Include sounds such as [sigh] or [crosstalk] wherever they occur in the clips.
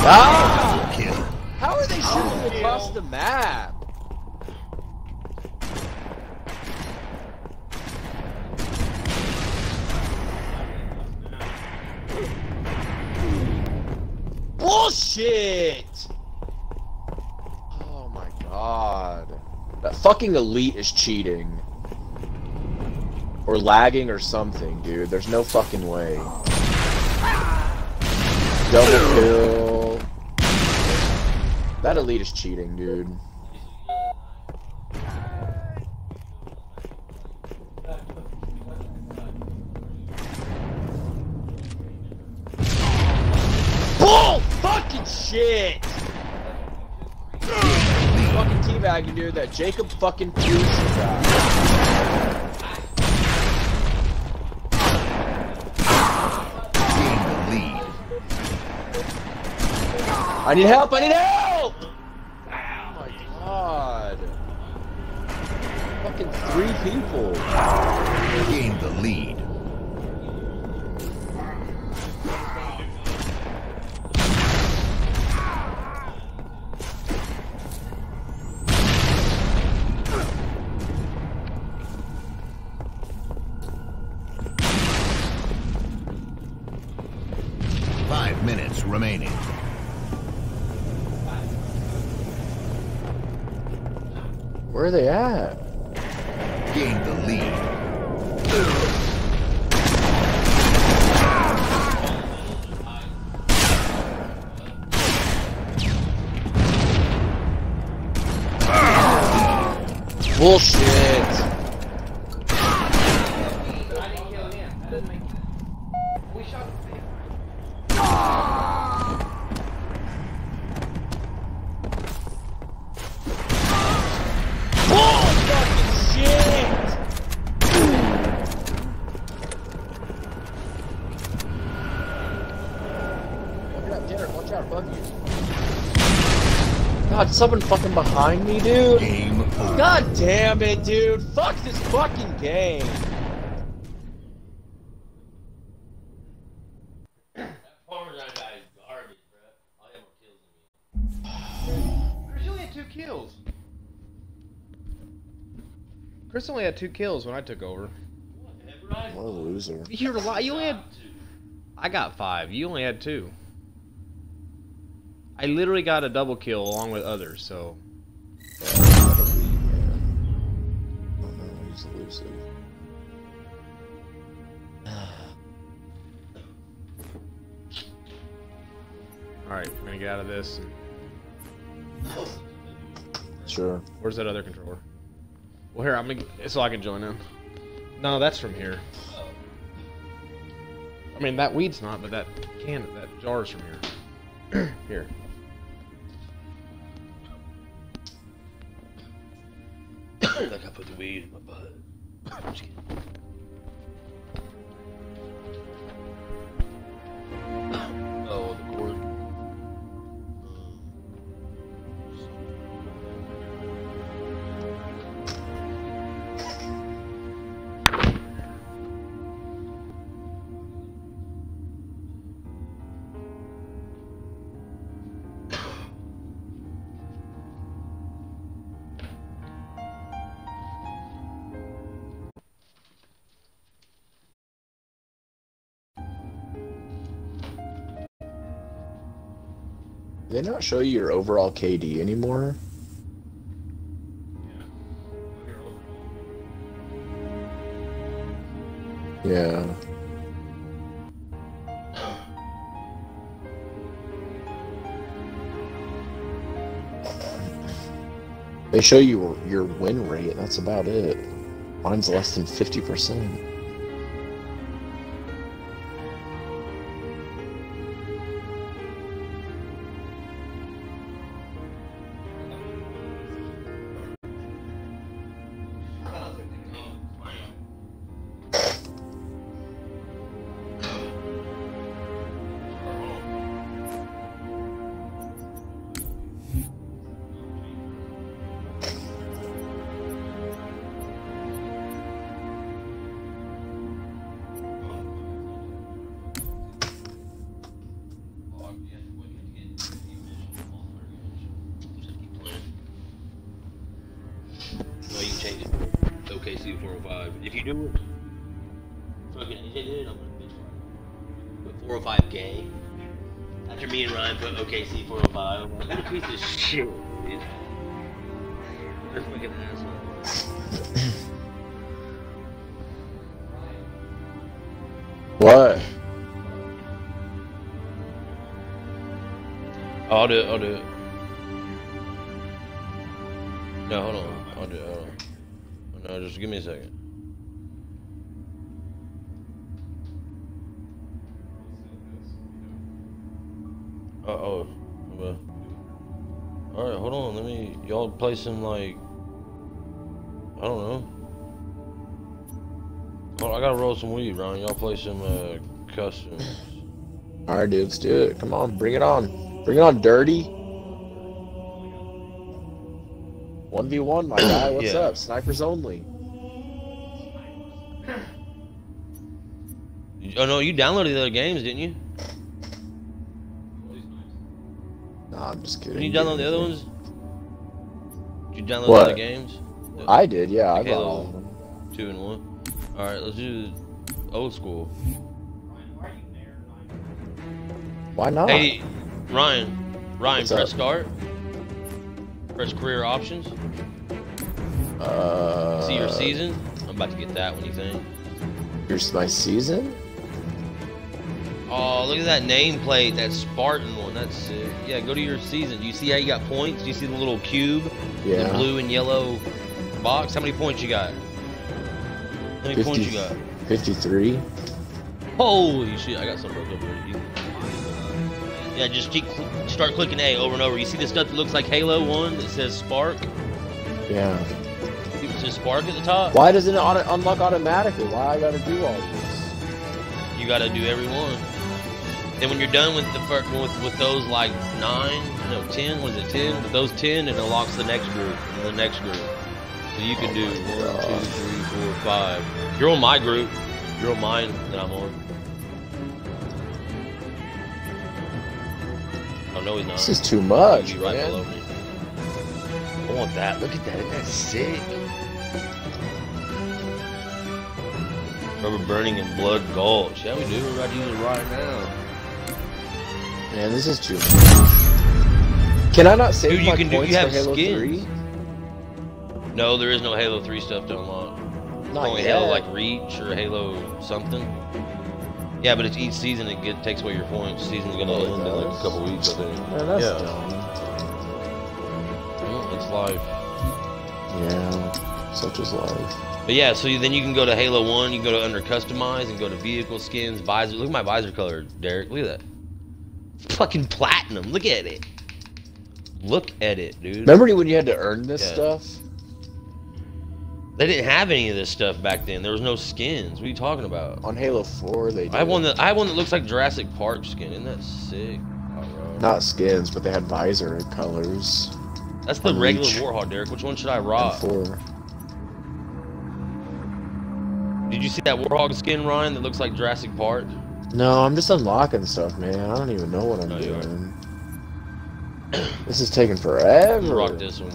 Ah! How are they shooting across the map? Bullshit! Oh my god. That fucking elite is cheating. Or lagging or something, dude. There's no fucking way. Double kill. That elite is cheating, dude. Bull fucking shit! Fucking teabagging, dude. That Jacob fucking Fuchs guy. I need help! I need help! Oh my god. Fucking three people. Gain the lead. Someone fucking behind me, dude. Game over. God damn it, dude. Fuck this fucking game. Parmesan guy is garbage, bro. All he had more kills. Chris only had two kills. Chris only had two kills when I took over. Whatever. What a loser. You're a lot. You only had. I got five. You only had two. I literally got a double kill along with others. So Oh no, he's elusive. all right, I'm gonna get out of this. Sure. Where's that other controller? Well, here I'm gonna so I can join in. No, that's from here. I mean that weed's not, but that can that jar's from here. [clears throat] here. Like I put the weed in my butt. I'm just kidding. They not show you your overall KD anymore? Yeah. They show you your win rate, that's about it. Mine's less than 50%. Hold on. Let me. Y'all play some like. I don't know. Oh, I gotta roll some weed, Ron. Y'all play some uh, customs. Alright, dude, let's do it. Come on, bring it on. Bring it on, dirty. 1v1, my guy. [coughs] What's Yeah. up? Snipers only. Oh no, you downloaded the other games, didn't you? Nah, I'm just kidding. You download the other ones? You download What? the other games? I did, yeah. I Okay, got all of them. Two and one. All right, let's do old school. Why not? Hey, Ryan. Ryan, What's press up? start. Press career options. uh, See your season. I'm about to get that. What do you think? Here's my season. Oh, look at that nameplate. That Spartan one. That's sick. Yeah, go to your season. Do you see how you got points? Do you see the little cube? The Yeah. blue and yellow box. How many points you got? How many points you got? 53. Holy shit, I got something broke over here. Yeah, just keep start clicking A over and over. You see the stuff that looks like Halo 1 that says Spark? Yeah. It says Spark at the top. Why doesn't it auto- unlock automatically? Why I gotta do all this? You gotta do every one. Then when you're done with the first, with, with those like 9, no, 10, was it 10? With those 10, and it unlocks the next group, and the next group. So you can Oh do one, God. three, four, five. You're on my group. You're on mine that I'm on. Oh, no, he's not. This is too much, He's right below man. me. I want that. Look at that. Isn't that sick? Rubber burning and blood gulch. Yeah, we do. We're about to use it right now. Man, this is too much. Can I not save Dude, you my can do- you points have for Halo skins. 3? No, there is no Halo 3 stuff to unlock. It's Not only yet. Halo like Reach or Halo something. Yeah, but it's each season it get, takes away your points. Season's gonna Oh, end in like a couple weeks, I think. Man, that's Yeah. dumb. Well, it's life. Yeah, such is life. But yeah, so you, then you can go to Halo 1, you can go to under customize and go to vehicle skins, visor. Look at my visor color, Derek. Look at that. Fucking platinum. Look at it. Look at it, dude. Remember when you had to earn this Yeah. stuff? They didn't have any of this stuff back then. There was no skins. What are you talking about? On Halo 4, they did. I have one that I have one that looks like Jurassic Park skin. Isn't that sick? Not skins, but they had visor colors. That's the regular. Warthog, Derek. Which one should I rock? 4. Did you see that Warthog skin, Ryan, that looks like Jurassic Park? No, I'm just unlocking stuff, man. I don't even know what I'm No, doing. [clears throat] This is taking forever. rock this one.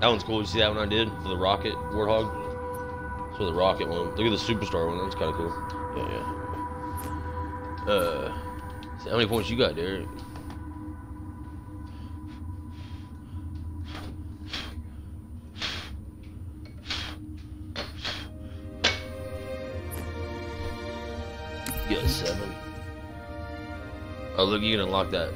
That one's cool. You see that one I did for the rocket Warthog? It's for the rocket one. Look at the superstar one. That's kind of cool. Yeah, yeah. Uh, see how many points you got, Derek? Oh, look, you can unlock that.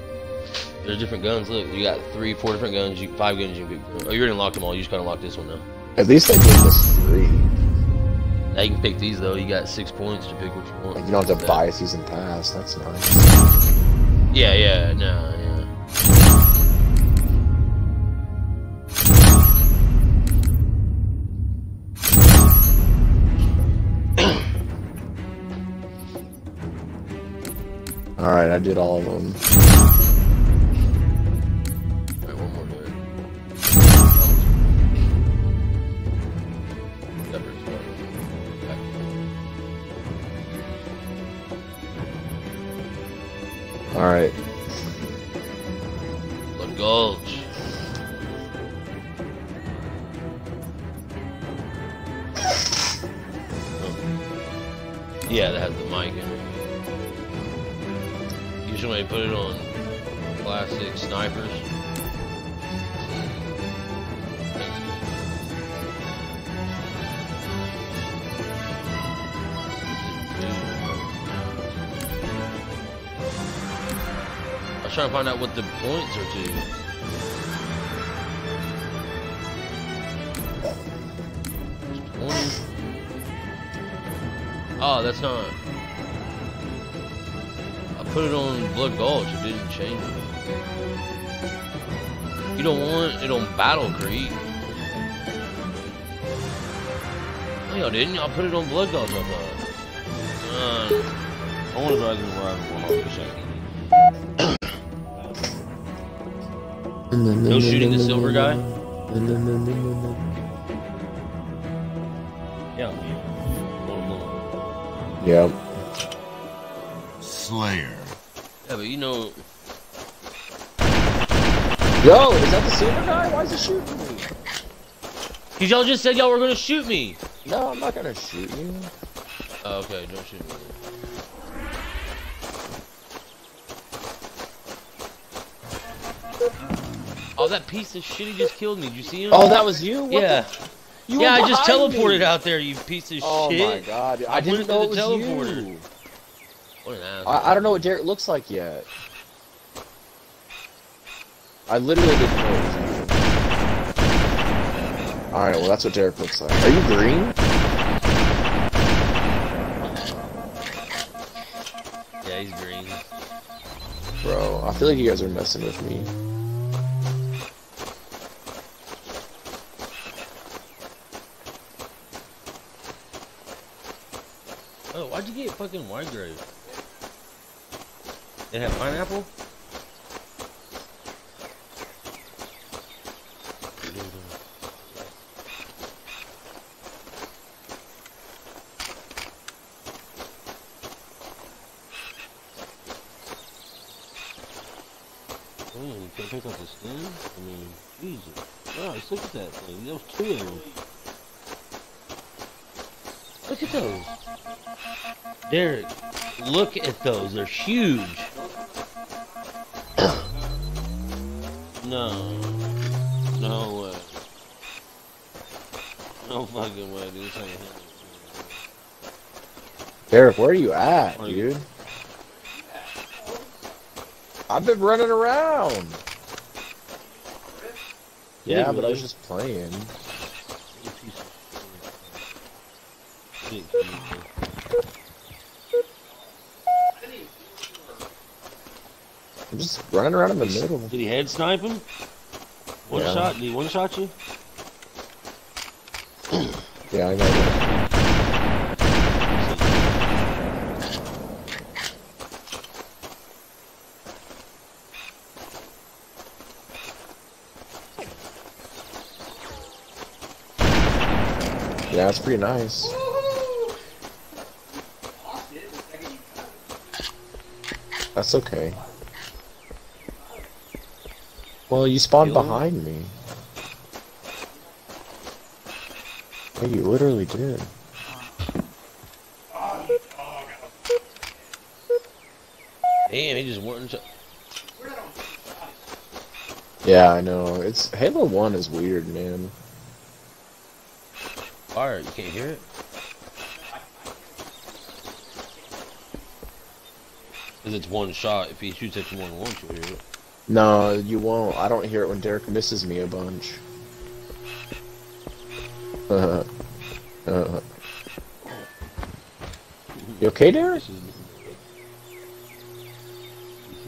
There's different guns. Look, you got three, four different guns. You five guns you can pick. Oh, you already unlocked them all. You just gotta unlock this one now. At least I gave us three. Now you can pick these though. You got six points to pick what you want. Like you don't have to Yeah. buy a season pass. That's nice. Yeah, yeah, no, yeah. All right, I did all of them. Points to. It's 20. Oh, that's not. I put it on Blood Gulch, it didn't change it. You don't want it on Battle Creek. No, y'all didn't. Y'all put it on Blood Gulch, I thought. Uh, I want to drive the ride one hundred percent. No shooting the silver guy? Yeah. Yep. Slayer. Yeah, but you know, Yo, is that the silver guy? Why is he shooting me? cause y'all just said y'all were gonna shoot me. No, I'm not gonna shoot you. Oh, okay, don't shoot me. Oh, that piece of shit, he just killed me. Did you see him? Oh, that was you? What yeah. you yeah, I just teleported me. out there, you piece of Oh shit. my god, I I didn't know it was the teleporter. you. What an asshole. I, I don't know what Derek looks like yet. I literally didn't know. Alright, well that's what Derek looks like. Are you green? Yeah, he's green. Bro, I feel like you guys are messing with me. Oh, why'd you get fucking white grapes? They have pineapple? Oh, up the skin? I mean, look at that thing. There was two of them. Look at those. Derek, look at those. They're huge. [coughs] no. No way. No fucking way, dude. This ain't happening. Derek, where are you at, Where are you- dude? I've been running around. Yeah, but I was just playing. I'm just running around in the middle. Did he head snipe him? One Yeah. shot? Did he one shot you? [clears throat] Yeah, I know. that. Yeah, it's pretty nice. That's okay. Well, you spawned Kill him? behind me. Yeah, you literally did. Damn, he just shot. Yeah, I know. It's Halo One is weird, man. Fire, you can't hear it? Because it's one shot. If he shoots at you more than once, you'll hear it. No, you won't. I don't hear it when Derek misses me a bunch. Uh, uh. You okay, Derek?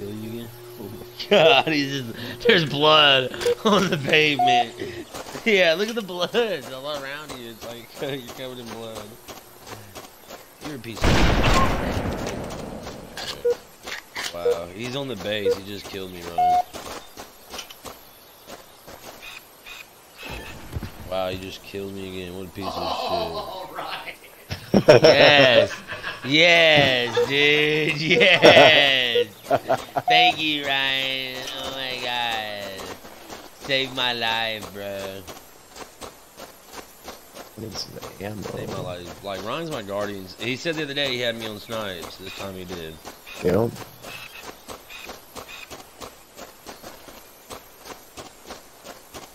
Oh my [laughs] God, he's just, there's blood on the pavement. Yeah, look at the blood all around you. It's like [laughs] you're covered in blood. You're a piece of Wow, he's on the base. He just killed me, Ryan. Wow, he just killed me again. What a piece of Alright. shit. Yes. Yes, dude. [laughs] Yes. Thank you, Ryan. Oh my god. Saved my life, bro. Need some ammo. Saved my life. Like, Ryan's my guardians. He said the other day he had me on snipes. This time he did. Yep.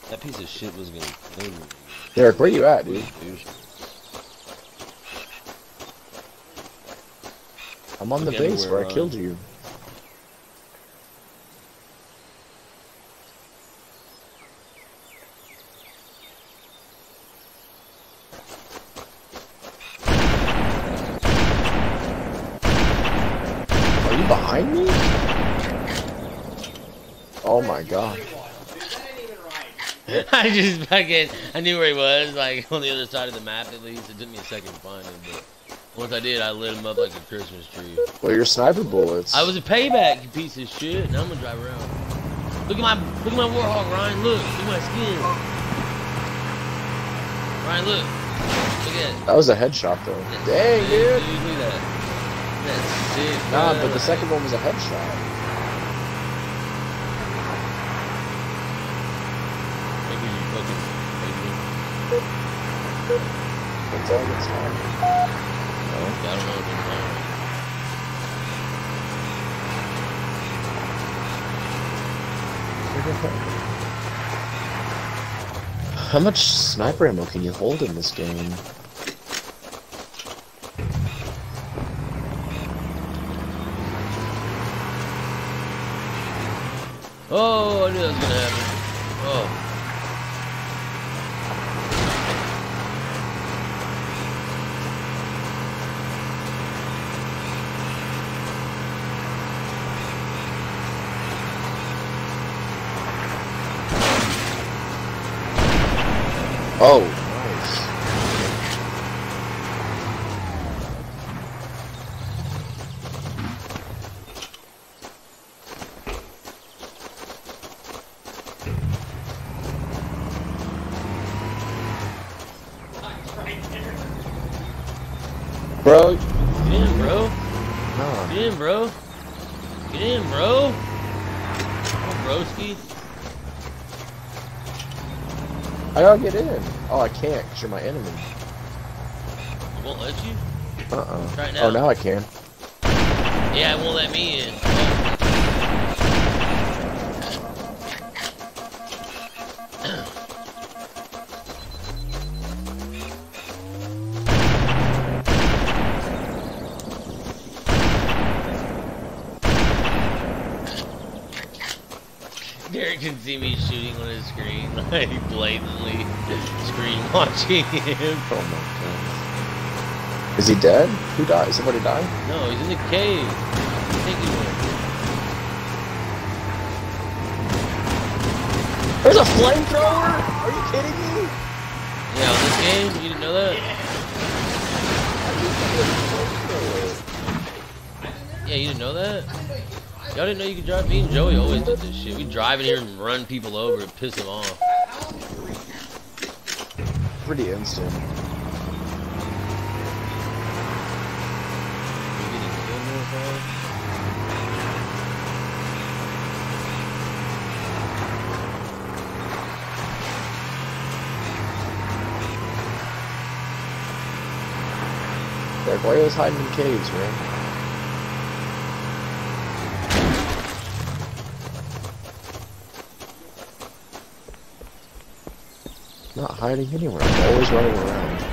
That piece of shit was gonna kill me. Derek, where you at, dude? I'm on the base where I killed uh, you. Are you behind me? Oh my god. [laughs] I just fucking, I knew where he was, like [laughs] on the other side of the map at least. It took me a second to find him, but once I did, I lit him up like a Christmas tree. Well, your sniper bullets. I was a payback, you piece of shit. Now I'm gonna drive around. Look at my, look at my Warthog, Ryan. Look, look at my skin. Ryan, look. Look at it. That was a headshot though. That's Dang, sick, dude. Look at that. That's sick. Nah, but the second one was a headshot. Maybe you fucking. Maybe. That's all that's time. I don't know. What How much sniper ammo can you hold in this game? Oh, I knew that was gonna happen. Oh. Oh. Bro, Get in, bro. nah. Get in, bro. Get in, bro. Oh, broski. I gotta get in. Oh, I can't because you're my enemy. It won't let you? Uh-uh. Right oh, now. Oh, now I can. Yeah, it won't let me in. Derek can see me shooting on his screen, [laughs] like blatantly watching [laughs] him. Oh my god. Is he dead? Who died? Somebody died? No, he's in the cave. I think he went. There's a flamethrower? Are you kidding me? Yeah, on this game, you didn't know that? Yeah, you didn't know that? Y'all didn't know you could drive? Me and Joey always did this shit. We drive in here and run people over and piss them off. Pretty instant. You getting killed more times? Like, why are you always hiding in caves, man? Not hiding anywhere. I'm always running around.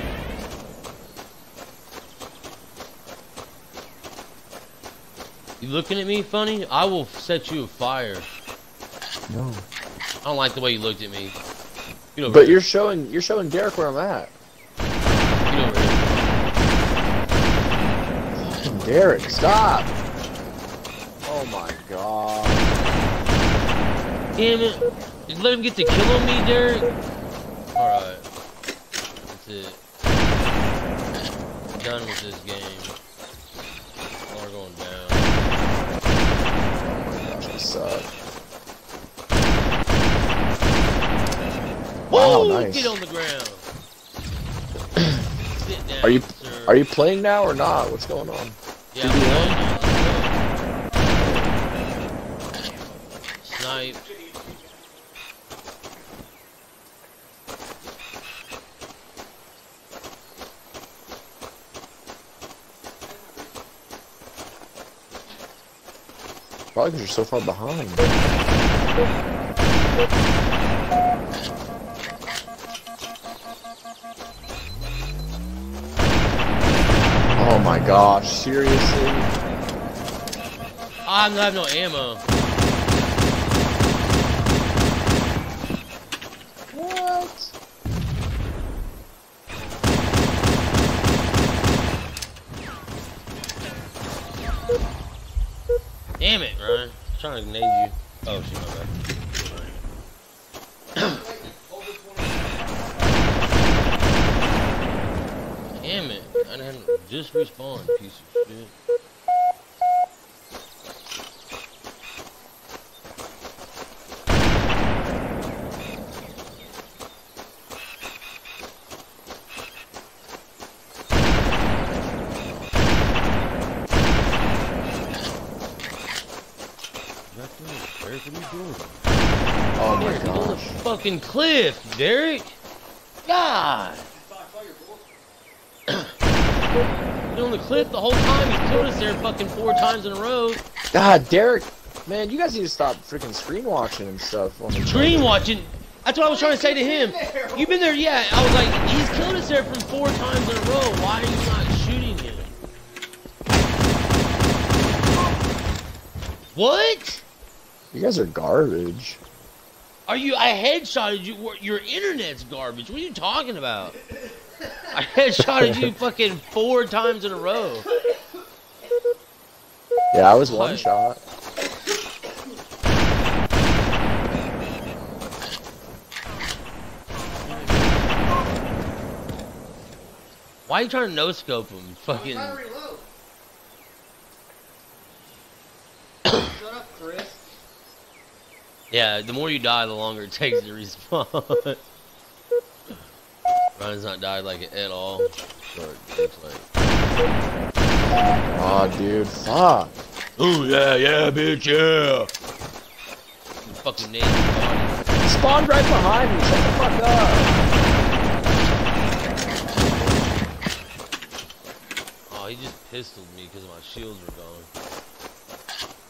You looking at me funny? I will set you afire. No. I don't like the way you looked at me. Get But here. you're showing you're showing Derek where I'm at. Derek, stop! Oh my god. Damn it. Just let him get the kill on me, Derek. Alright. That's it. I'm done with this game. Y'all are going down. Oh my gosh, Wow, nice. Get on the ground. [coughs] Sit down, Are you sir. are you playing now or not? What's going on? Yeah, I'm playing now. snipe. Probably because you're so far behind. Oh my gosh, seriously? I have no ammo. What? Damn it, Ryan. I'm trying to nade you. Oh, shit, my bad. Damn it. I didn't just respawn, piece of shit. Derek, what are you doing? Oh my Derek, you're on the gosh. Fucking cliff, Derek. God. You're on the cliff the whole time. He's killed us there fucking four times in a row. God, Derek, man, you guys need to stop freaking screen watching and stuff. on each other. Watching. That's what I was trying to say to him. You've been there, yeah. I was like, he's killed us there from four times in a row. Why are you not shooting him? What? You guys are garbage. Are you? I headshotted you. Your internet's garbage. What are you talking about? I [laughs] headshotted you fucking four times in a row. Yeah, I was one What? shot. Why are you trying to no scope him? Fucking. Trying to reload. Shut up, Chris. Yeah, the more you die, the longer it takes to respawn. Ryan's not died like it at all. But it's like, Aw, dude, fuck. oh yeah, yeah, bitch, yeah. You fucking named your spawned right behind me. Shut the fuck up. Oh, he just pistoled me because my shields were gone.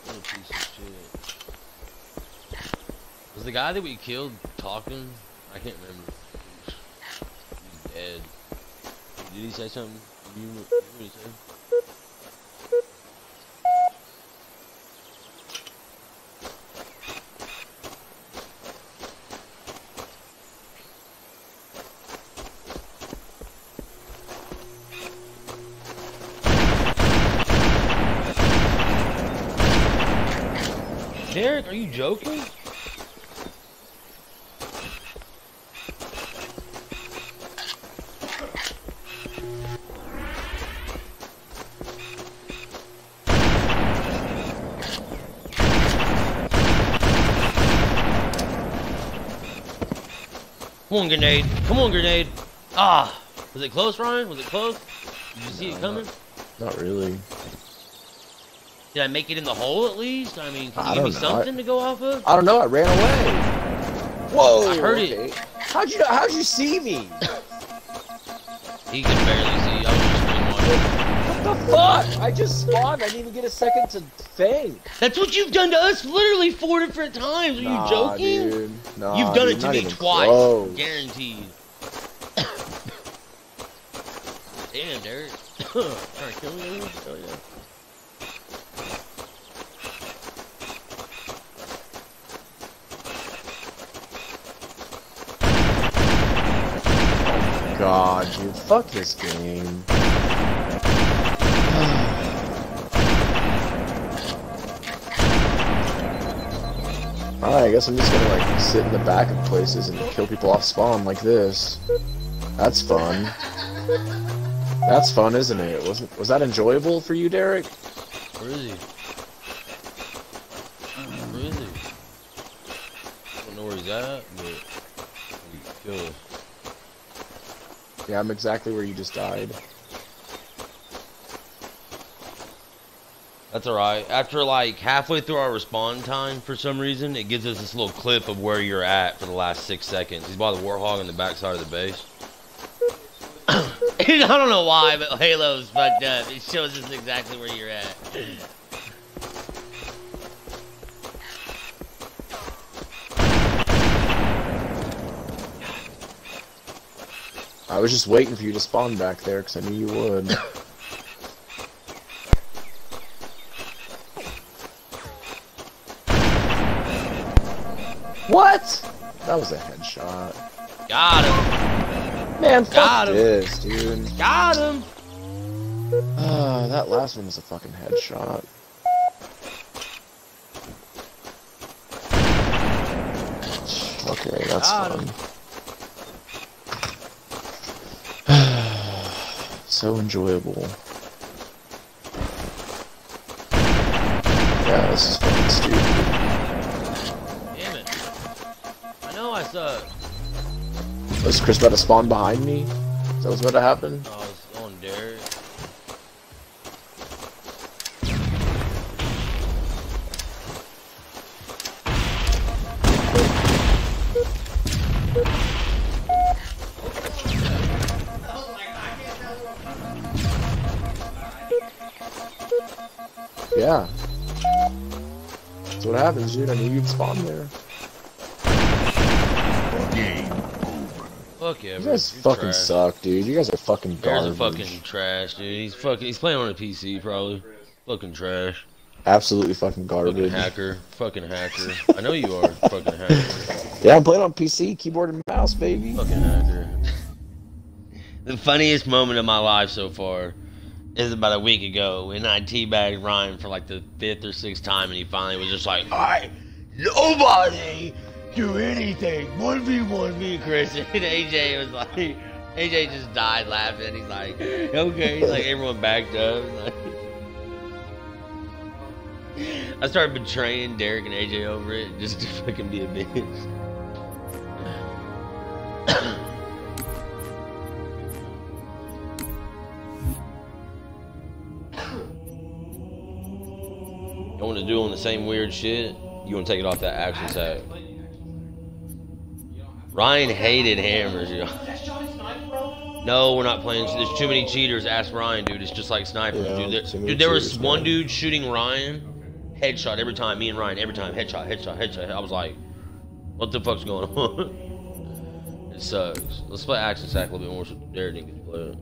What a piece of shit. Was the guy that we killed talking? I can't remember. He's dead. Did he say something? Did what he said? Derek, are you joking? Come on, grenade. Come on, grenade. Ah. Was it close, Ryan? Was it close? Did you see it coming? Not really. Did I make it in the hole at least? I mean, can I you give me know. something to go off of? I don't know. I ran away. Whoa! I heard it. How'd you? How'd you see me? He can barely see. I was just screen watching. What the fuck? I just spawned. I didn't even get a second to think. That's what you've done to us literally four different times. Are Nah, you joking? Dude. Nah, You've done dude, it to me twice. close. Guaranteed. [coughs] Damn, Derek. [coughs] Trying to kill me? Oh, yeah. God, dude, fuck this game. Alright, I guess I'm just gonna like sit in the back of places and kill people off spawn like this. That's fun. That's fun, isn't it? Wasn't was that enjoyable for you, Derek? Where is he? Where is he? I don't know where he's at, but he can kill us. Yeah, I'm exactly where you just died. That's alright. After like halfway through our respawn time, for some reason, it gives us this little clip of where you're at for the last six seconds. He's by the Warthog on the backside of the base. [coughs] I don't know why, but Halo's fucked up. It shows us exactly where you're at. I was just waiting for you to spawn back there because I knew you would. [coughs] what? That was a headshot. Got him. Man, fuck Got him. this, dude. Got him. Ah, that last one was a fucking headshot. Okay, that's Got fun. [sighs] so enjoyable. Yeah, this is fucking stupid. Was Chris about to spawn behind me? Is that what's about to happen? Oh, it's on Derek. Yeah. That's what happens, dude. I knew you'd spawn there. Fuck yeah, You bro. guys You're fucking trash. suck, dude. You guys are fucking Bears are garbage. fucking trash, dude. He's fucking. He's playing on a PC, probably. Fucking trash. Absolutely fucking garbage. Fucking garbage. hacker. Fucking hacker. I know you are. Fucking hacker. Yeah, I'm playing on PC, keyboard and mouse, baby. Fucking hacker. The funniest moment of my life so far is about a week ago when I teabagged Ryan for like the fifth or sixth time, and he finally was just like, "Alright, nobody do anything. One v one me, Chris." [laughs] And AJ was like, AJ just died laughing. He's like, "Okay." He's like, everyone backed up. [laughs] I started betraying Derek and AJ over it just to fucking be a bitch. [coughs] You want to do on the same weird shit? You want to take it off that action sack? Ryan hated hammers, you know. No, we're not playing. There's too many cheaters. Ask Ryan, dude. It's just like snipers, Yeah, dude. There, dude, there was one man. dude shooting Ryan, headshot every time. Me and Ryan every time, headshot, headshot, headshot. I was like, what the fuck's going on? [laughs] it sucks. Let's play action sack a little bit more so Derek can play it.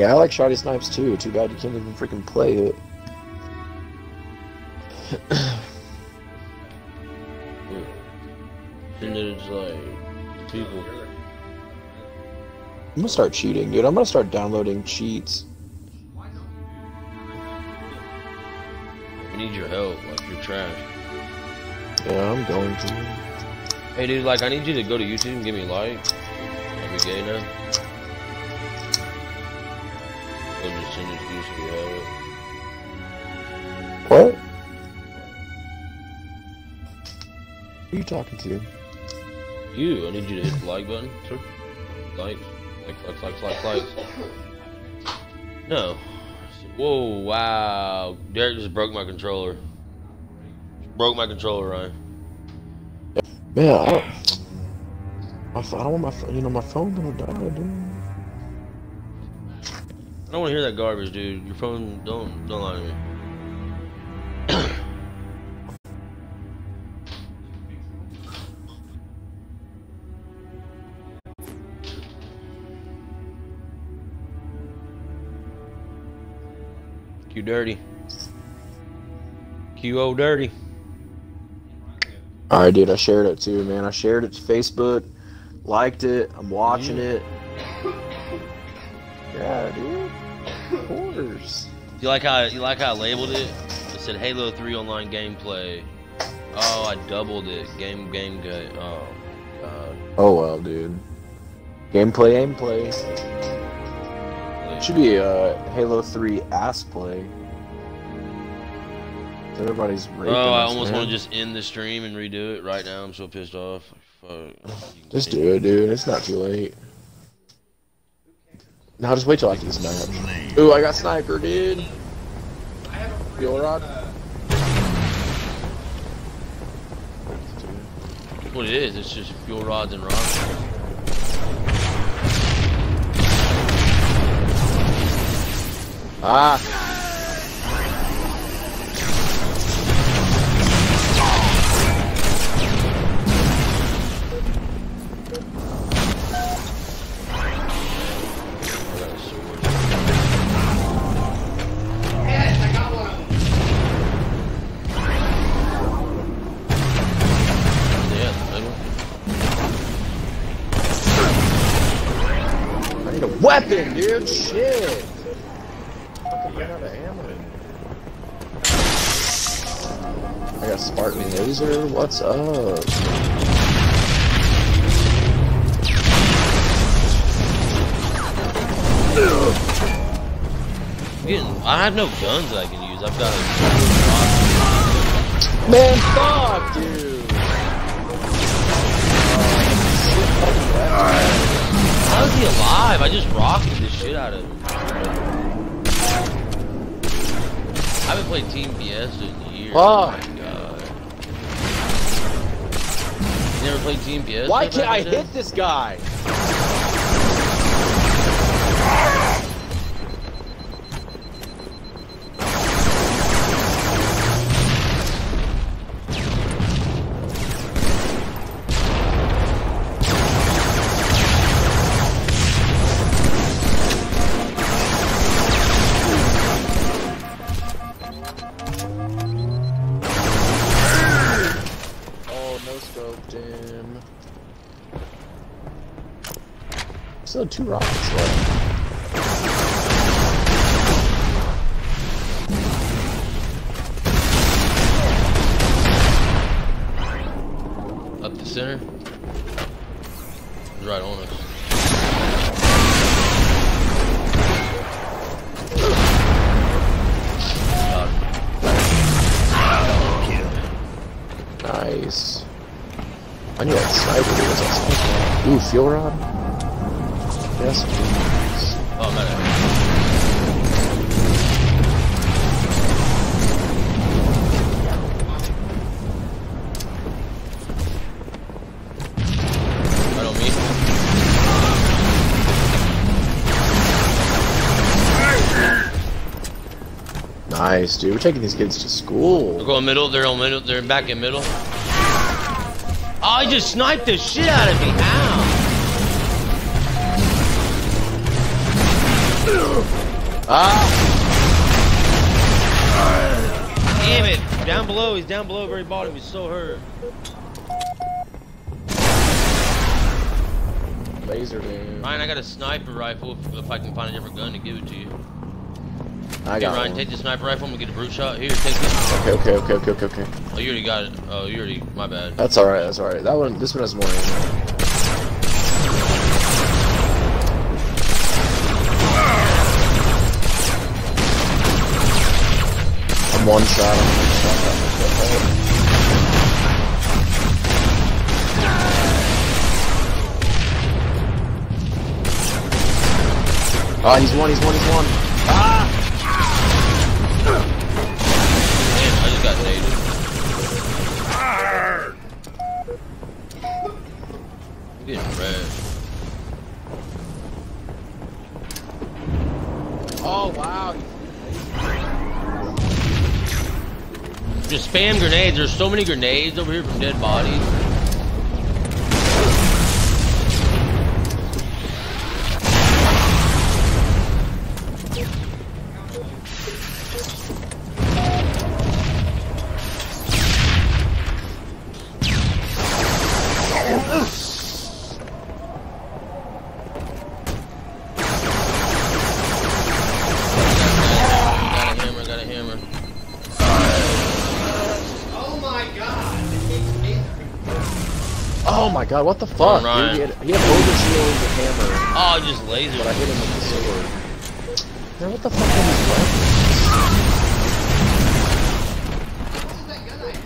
Yeah, I like Shotty Snipes too. Too bad you can't even freaking play it. [clears throat] And it's like people. I'm gonna start cheating, dude. I'm gonna start downloading cheats. We need your help. Like you're trash. Yeah, I'm going to. Hey, dude. Like I need you to go to YouTube and give me a like. Gay now? What? Who are you talking to? You. I need you to hit the like button. Sir. Likes. Likes. Likes. Likes. Likes. Likes. No. Whoa! Wow. Derek just broke my controller. Broke my controller, Ryan. Man, I don't. I don't want my phone. You know, my phone gonna die, dude. I don't want to hear that garbage, dude. Your phone, don't don't lie to me. Q dirty. QO dirty. All right, dude. I shared it too, man. I shared it to Facebook, liked it. I'm watching it. You like how you like how I labeled it? It said Halo 3 online gameplay. Oh, I doubled it. Game game game. Oh god. Oh well, dude. Gameplay, gameplay. Should be a Halo 3 ass play. Everybody's raping Oh, I almost want to just end the stream and redo it right now. I'm so pissed off. fuck. Just do it, dude. It's not too late. Now just wait till after this match. Ooh, I got sniper, dude. Fuel rod. What it is. It's just fuel rods and rods. Ah. Weapon, dude. Shit. Fucking ran out of ammo. I got Spartan laser. What's up? I have no guns I can use. I've got a Man, fuck, dude. How is he alive? I just rocketed the shit out of him. I haven't played Team BS in years. Oh Fuck. my god. You never played Team BS? Why can't I in the day? hit this guy? Two dude. We're taking these kids to school. We're going middle. They're on middle. They're back in middle. Oh, I just sniped the shit out of me. Ow. Ah! Damn it. Down below. He's down below very bottom. He's so hurt. Laser beam. Ryan, I got a sniper rifle if, if I can find a different gun to give it to you. I Okay, got Ryan, one. take the sniper rifle and we get a brute shot. Here, take this. Okay, okay, okay, okay, okay, okay. Oh, you already got it. Oh, you already. My bad. That's alright, that's alright. That one, this one has more. I'm one shot, I'm one shot. Ah, he's one, he's one, he's one. Man, I just got naded. I'm getting red. Oh, wow. Just spam grenades. There's so many grenades over here from dead bodies. God, what the fuck, dude? He had, he had overshield and a hammer, Oh, I just laser. but I hit him with the sword. Man, what the fuck are these weapons? This is that gun I have.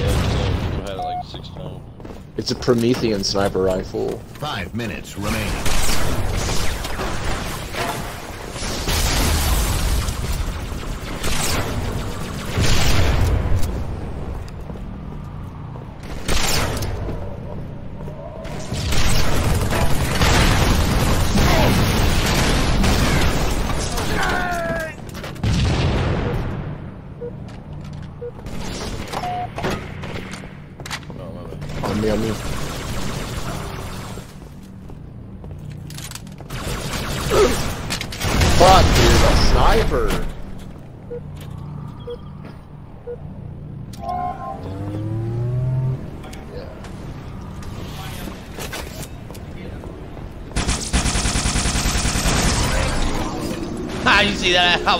Yeah, so I had it like six times. It's a Promethean sniper rifle. Five minutes remaining.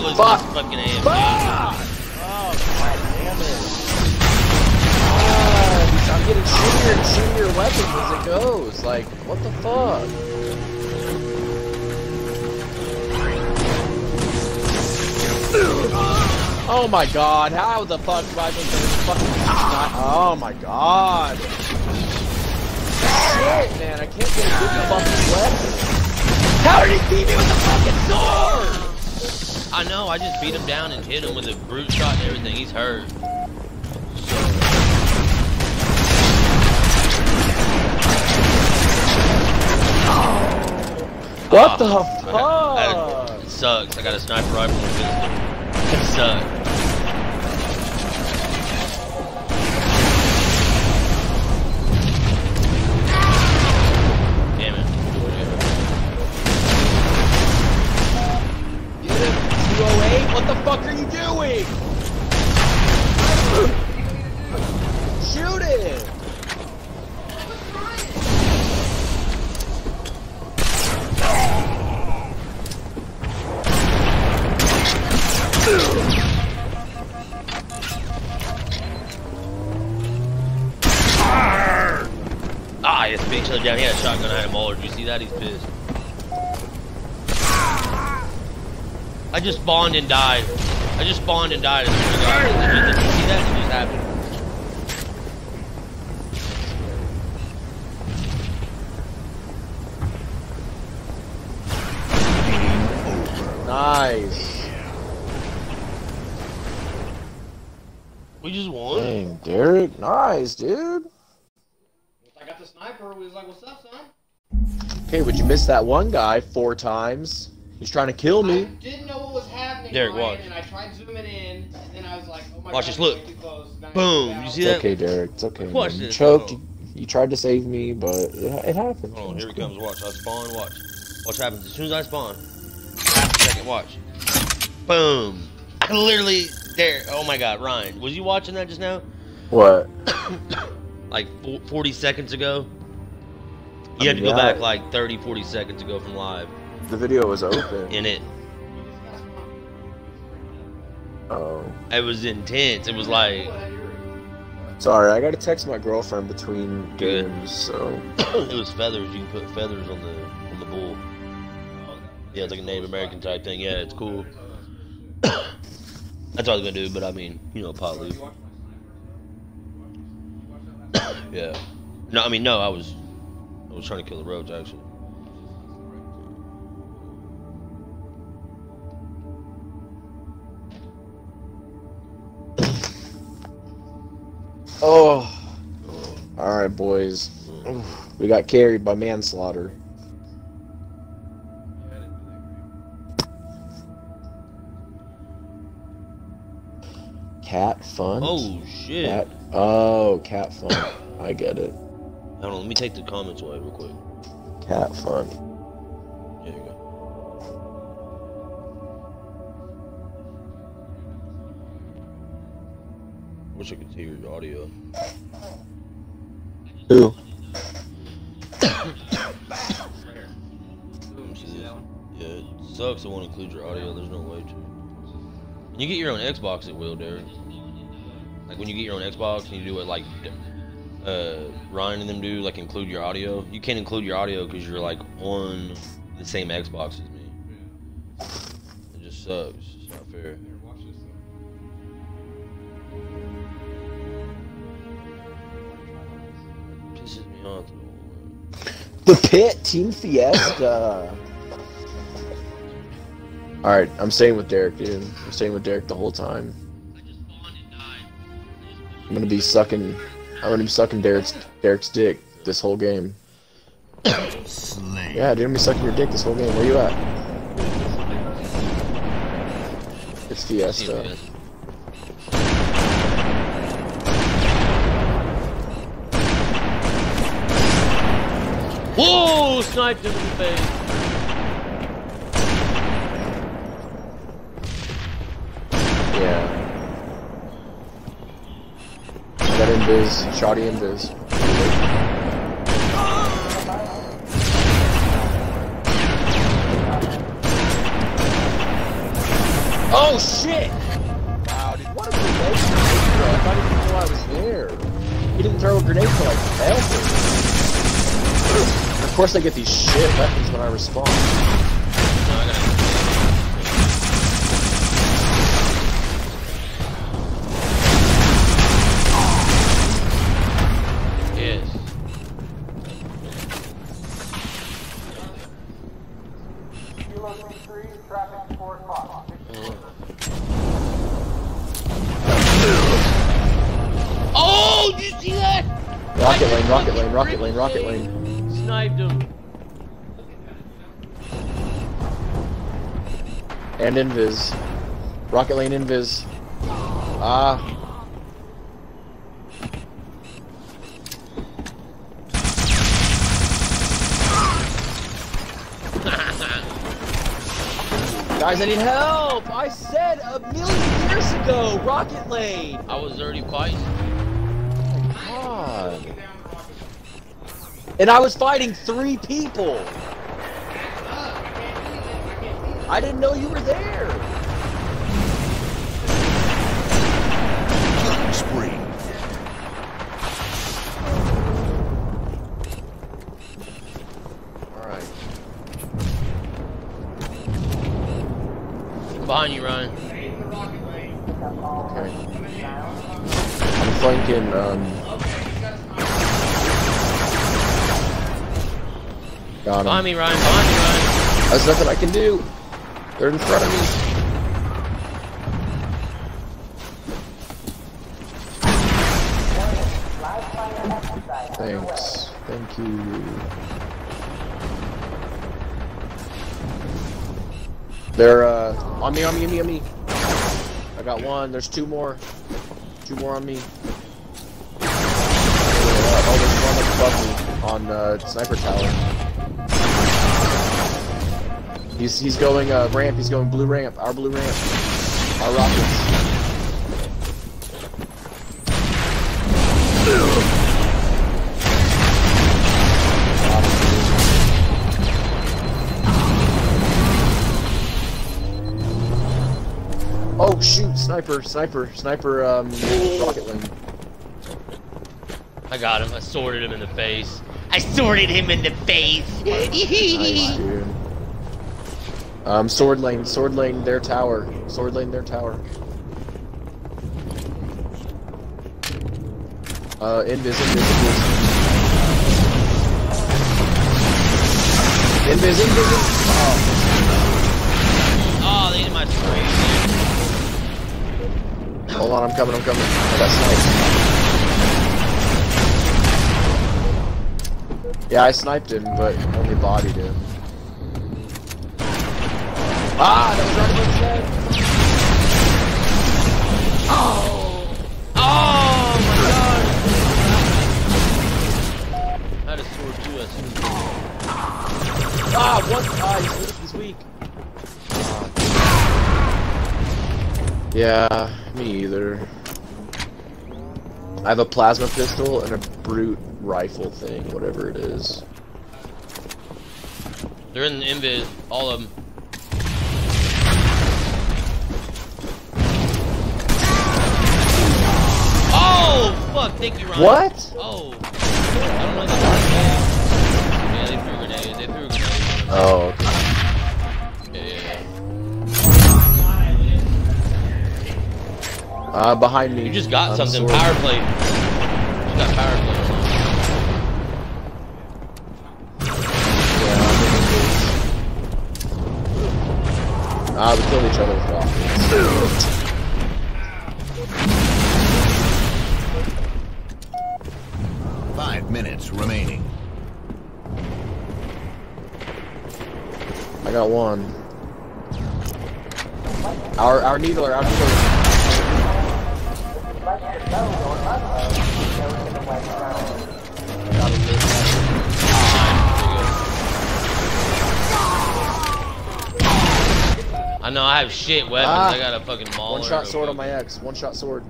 That? Was Fuck. fucking. Fuck! Oh, god damn it. I'm getting shittier and shittier weapons as it goes. Like, what the fuck? Oh my god, how the fuck do I think there's fucking not- Oh my god. Shit, man, I can't get a good fucking weapon. How did he beat me with the fucking sword? I know, I just beat him down and hit him with a brute shot and everything. He's hurt. What Ah, the I got- I got- fuck? It sucks. I got a sniper rifle and a pistol. It sucks. That? He's pissed. I just spawned and died. I just spawned and died. I swear to God. Did you see that? It just happened. Nice. We just won. Dang, Derek. Nice, dude. I got the sniper. We was like, "What's up, son?" Okay, would you miss that one guy four times? He's trying to kill I me. didn't know what was happening. Derek, Ryan, watch. And I tried zooming in, and then I was like, "Oh my Watch god!" this, look. it's way too close. Then I Boom. You out. see It's that? okay, Derek. It's okay. Watch man. You this, choked. hold You, you tried to save me, but it, it happened. Hold on, here he cool. comes. Watch. I spawn. Watch. Watch what happens as soon as I spawn. Half a second. Watch. Boom. I literally there. Oh my God, Ryan, was you watching that just now? What? [coughs] Like 40 seconds ago. You had to go yeah. back like 30, 40 seconds ago from live The video was open. in it. Oh. It was intense. It was like Sorry, I gotta text my girlfriend between Good. games, so. it was feathers. You can put feathers on the on the bull. Yeah, it's like a Native American type thing. Yeah, it's cool. That's all I was gonna do, but I mean, you know, pot leaf. [coughs] yeah. No, I mean, no, I was, I was trying to kill the roach actually. Oh. Alright, boys. We got carried by manslaughter. Cat fun? Oh shit! Cat. Oh, cat fun. I get it. Hold on, let me take the comments away real quick. Cat fun. There you go. Wish I could hear your audio. Who? Let me see this. Yeah, it sucks. It won't include your audio. There's no way to. When you get your own Xbox, it will, Derek. Like when you get your own Xbox and you do it like uh, Ryan and them do, like include your audio. You can't include your audio because you're like on the same Xbox as me. It just sucks. It's not fair. Pisses me on. The pit, Team Fiesta. All right, I'm staying with Derek, dude. I'm staying with Derek the whole time. I just spawned and died. I just spawned I'm gonna be sucking. I'm gonna be sucking Derek's Derek's dick this whole game. Slain. Yeah, dude, I'm gonna be sucking your dick this whole game. Where you at? It's Team Fiesta. Fiesta. Whoa! Sniped him in the face. Yeah. Got invis, shotty invis. Oh shit! Wow, dude, what a grenade throw. I thought he didn't know I was there. He didn't throw a grenade till like ever. Of course I get these shit weapons when I respawn. No, I lane, rocket lane. Sniped him. And invis. Rocket lane invis. Ah. [laughs] Guys, I need help! I said a million years ago, rocket lane! I was already fighting. God. And I was fighting three people! I didn't know you were there! Killing spree. Alright. Behind you, Ryan. Okay. I'm flanking, um... Got Behind him. me, Ryan. Behind me, Ryan. There's nothing I can do. They're in front of me. Thanks. Thank you. They're, uh, on me, on me, on me, on me. I got one. There's two more. Two more on me. Oh, there's one above me on, uh, sniper tower. He's he's going uh, ramp. He's going blue ramp. Our blue ramp. Our rockets. Oh shoot! Sniper! Sniper! Sniper! Um, rocket lane. I got him. I sorted him in the face. I sorted him in the face. Nice, dude. Um, sword lane. Sword lane. Their tower. Sword lane. Their tower. Uh, invis, invis, invis. Invis, invis. Oh, Oh, they did my spray. hold on, I'm coming, I'm coming. I got sniped. Yeah, I sniped him, but only bodied him. Ah, that was right above his. Oh! Oh my god! I had a sword too. I see. Ah, what? Ah, he's weak, he's weak. Yeah, me either. I have a plasma pistol and a brute rifle thing, whatever it is. They're in the invis, all of them. Oh, fuck, thank you, Ron. What? Oh. I don't know the Yeah, they threw. They threw. Oh, okay. Uh, behind me. You just got I'm something. Power plate. You got power plate. Yeah, I'm Ah, we killed each other with rockets. Got one. Our our needler, our needler. I know I have shit weapons. Ah. I got a fucking mauler. One shot sword on my ex. One shot sword.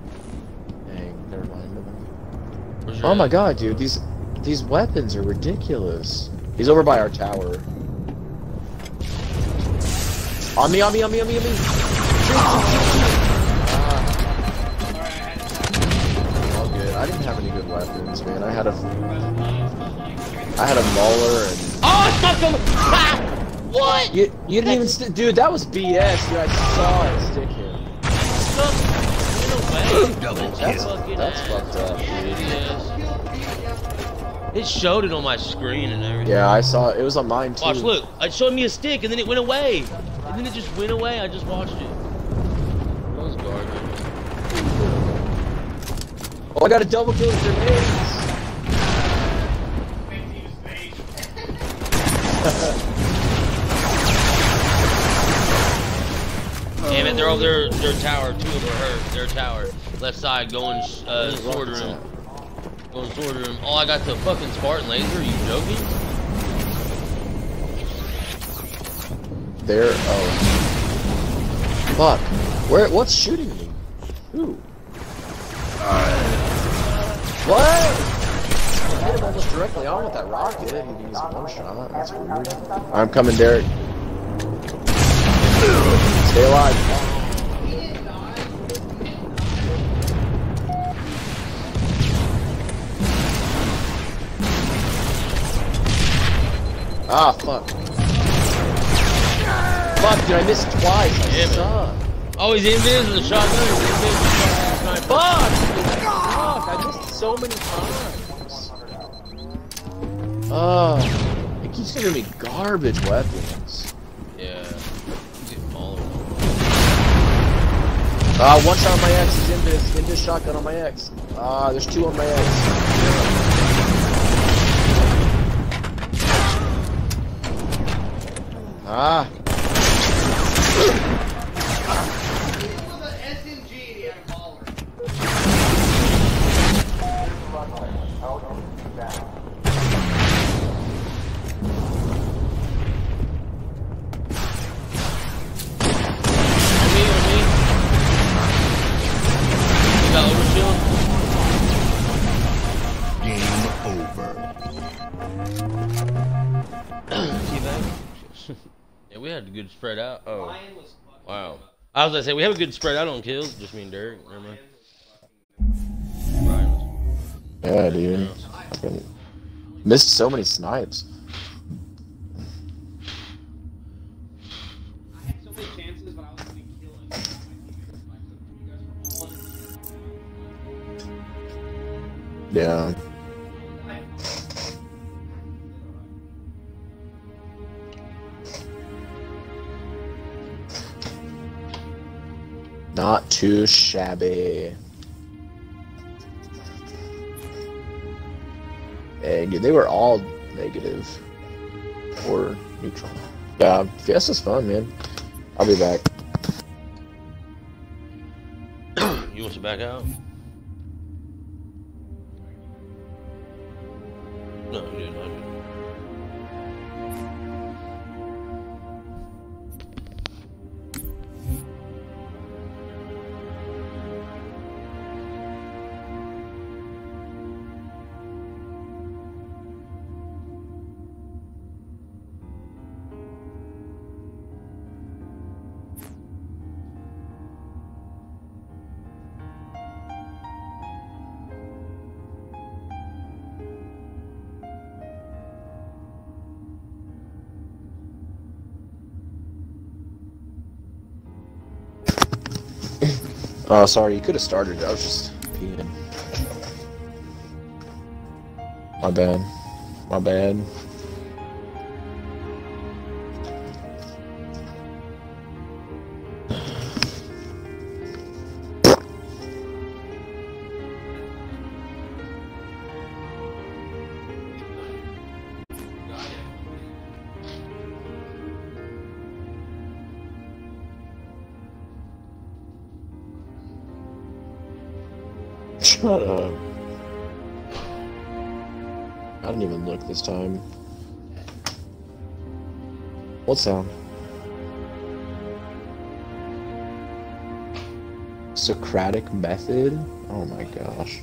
Dang, never mind. Oh my god, dude, these these weapons are ridiculous. He's over by our tower. On me, on me, on me, on me, on me. Ah. All good. I didn't have any good weapons, man. I had a I had a mauler and Oh, it's not coming! Ha! What? you you didn't even st- dude. That was BS. Dude, I saw it stick him. Stop. Get away. Double That's kill. That's fucked up, dude. It showed it on my screen and everything. Yeah, I saw it. It was on mine too. Watch, look. It showed me a stick and then it went away. And then it just went away. I just watched it. That was garbage. Oh, I got a double kill with grenades. [laughs] Damn it, they're over their, their tower. Two of them are hurt. Their tower. Left side going uh, sword room. Going sword room. Oh, I got the fucking Spartan laser. Are you joking? There. Oh. Fuck. Where? What's shooting me? Who? What? I hit him almost directly on with that rocket. He didn't use a one shot. That's weird. I'm coming, Derek. Stay alive. Ah, fuck. Fuck, dude, I missed twice. I Damn it. suck. Oh, he's invis with the shotgun. He's invis with the Fuck! Fuck! I missed so many times. Oh, it keeps giving me garbage weapons. Yeah. He's getting all of them. Ah, one shot on my X. He's in this. In this shotgun on my X. Ah, there's two on my X. Ah. Ugh! Had a good spread out. Oh. Wow. I was gonna say, we have a good spread out on kills. Just me and Derek. Never mind. Yeah, dude. Fucking Missed so many snipes. so Not too shabby. Dude, they were all negative or neutral. Yeah, Fiesta's fun, man. I'll be back. [coughs] You want to back out? No, dude, no, Oh, sorry, you could have started. I was just peeing. My bad. My bad. I didn't even look this time. What sound? Socratic method? Oh my gosh.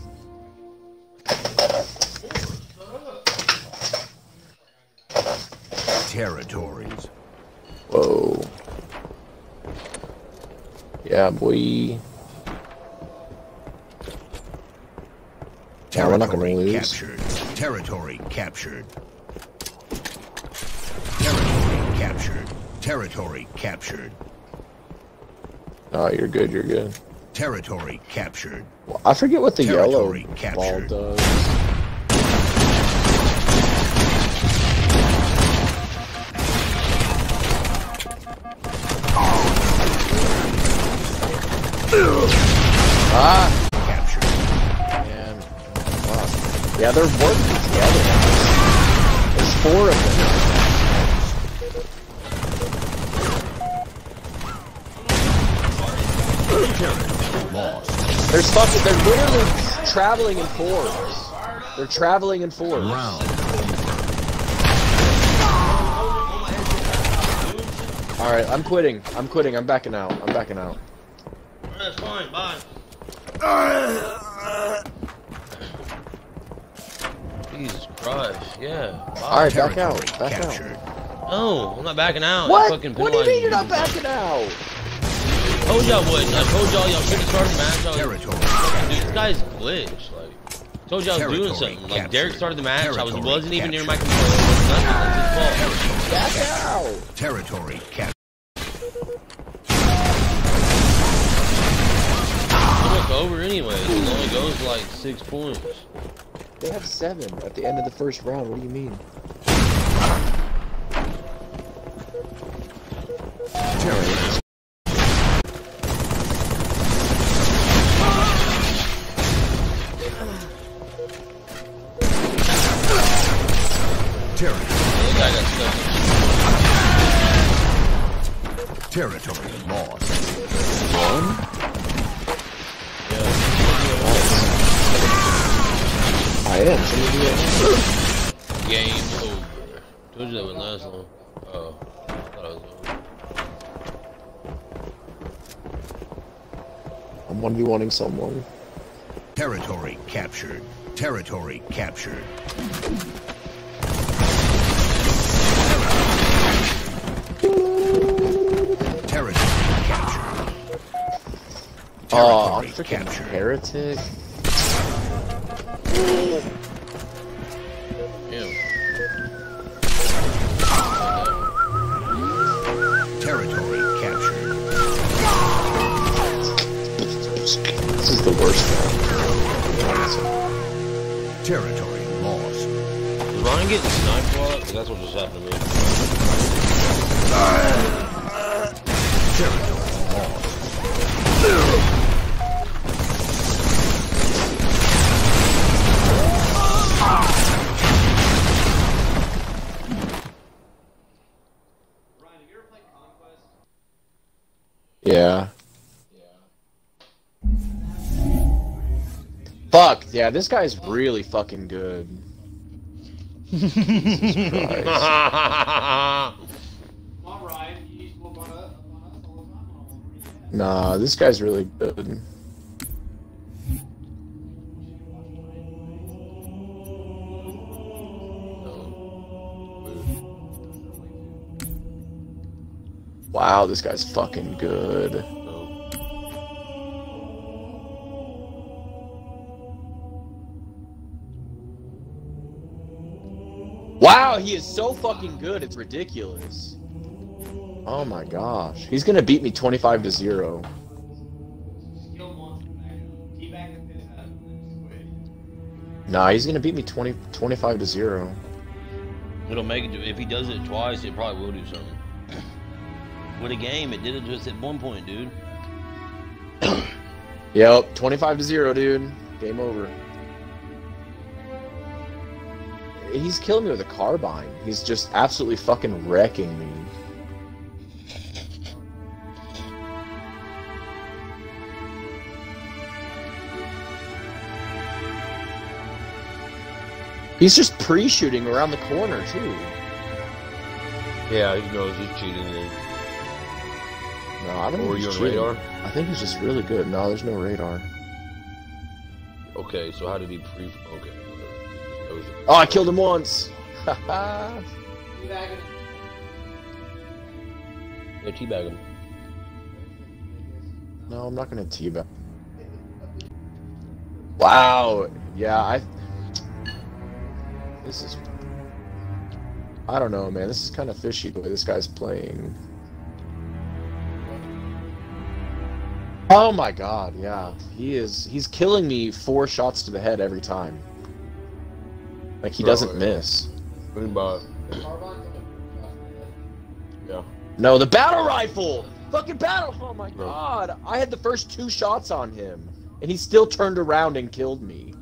Territories. Whoa. Yeah, boy. Yeah, we're not gonna lose. captured. Territory captured. Territory captured. Territory captured. Oh, you're good, you're good. Territory captured. Well, I forget what the yellow Territory ball does. They're working together. There's four of them. Lost. They're fucking. They're literally traveling in fours. They're traveling in fours. Round. All right, I'm quitting. I'm quitting. I'm backing out. I'm backing out. That's fine. Bye. Jesus Yeah. Bye. All right, back Territory out. Back out. captured. No, I'm not backing out. What? Fucking What do you mean you're not backing out? I told y'all wouldn't. I told y'all y'all should have started the match. I was, Territory. dude, this guy's glitched. Like, told y'all I was doing something. Like captured. Derek started the match. I was, wasn't even near my captured. controller. It was nothing. It's his fault. Back out. Territory captured. It look over anyways. It only goes like six points. They have seven at the end of the first round. What do you mean? Territory. Wanting someone. Territory captured. Territory captured. Territory captured. Oh, I'm Territory freaking captured. heretic. That's what just happened to me. Yeah. Fuck, yeah, this guy's really fucking good. [laughs] Nah, this guy's really good. Wow, this guy's fucking good. Wow, he is so fucking good, it's ridiculous. Oh my gosh. He's gonna beat me 25 to 0. Skill monster back up. Teabag the piss out of him and then just quit. Nah, he's gonna beat me 20, 25 to 0. It'll make it. If he does it twice, it probably will do something. [clears throat] With a game, it did it just at one point, dude. Yep, 25 to 0, dude. Game over. He's killing me with a carbine. He's just absolutely fucking wrecking me. He's just pre-shooting around the corner too. Yeah, he knows he's cheating. No, I don't Or you on radar? I think he's just really good. No, there's no radar. okay, so how did he pre? Okay. Whatever. That was- Oh, I killed him once. [laughs] Haha. Teabag him. Yeah, teabag him. no, I'm not gonna teabag. Wow. Yeah, I. This is. I don't know, man. This is kind of fishy the way this guy's playing. Oh my god, yeah. He is. He's killing me four shots to the head every time. Like, he Bro, doesn't oh, yeah. miss. But Carbine? yeah, No, the battle rifle! Fucking battle! Oh my Bro. god! I had the first two shots on him, and he still turned around and killed me.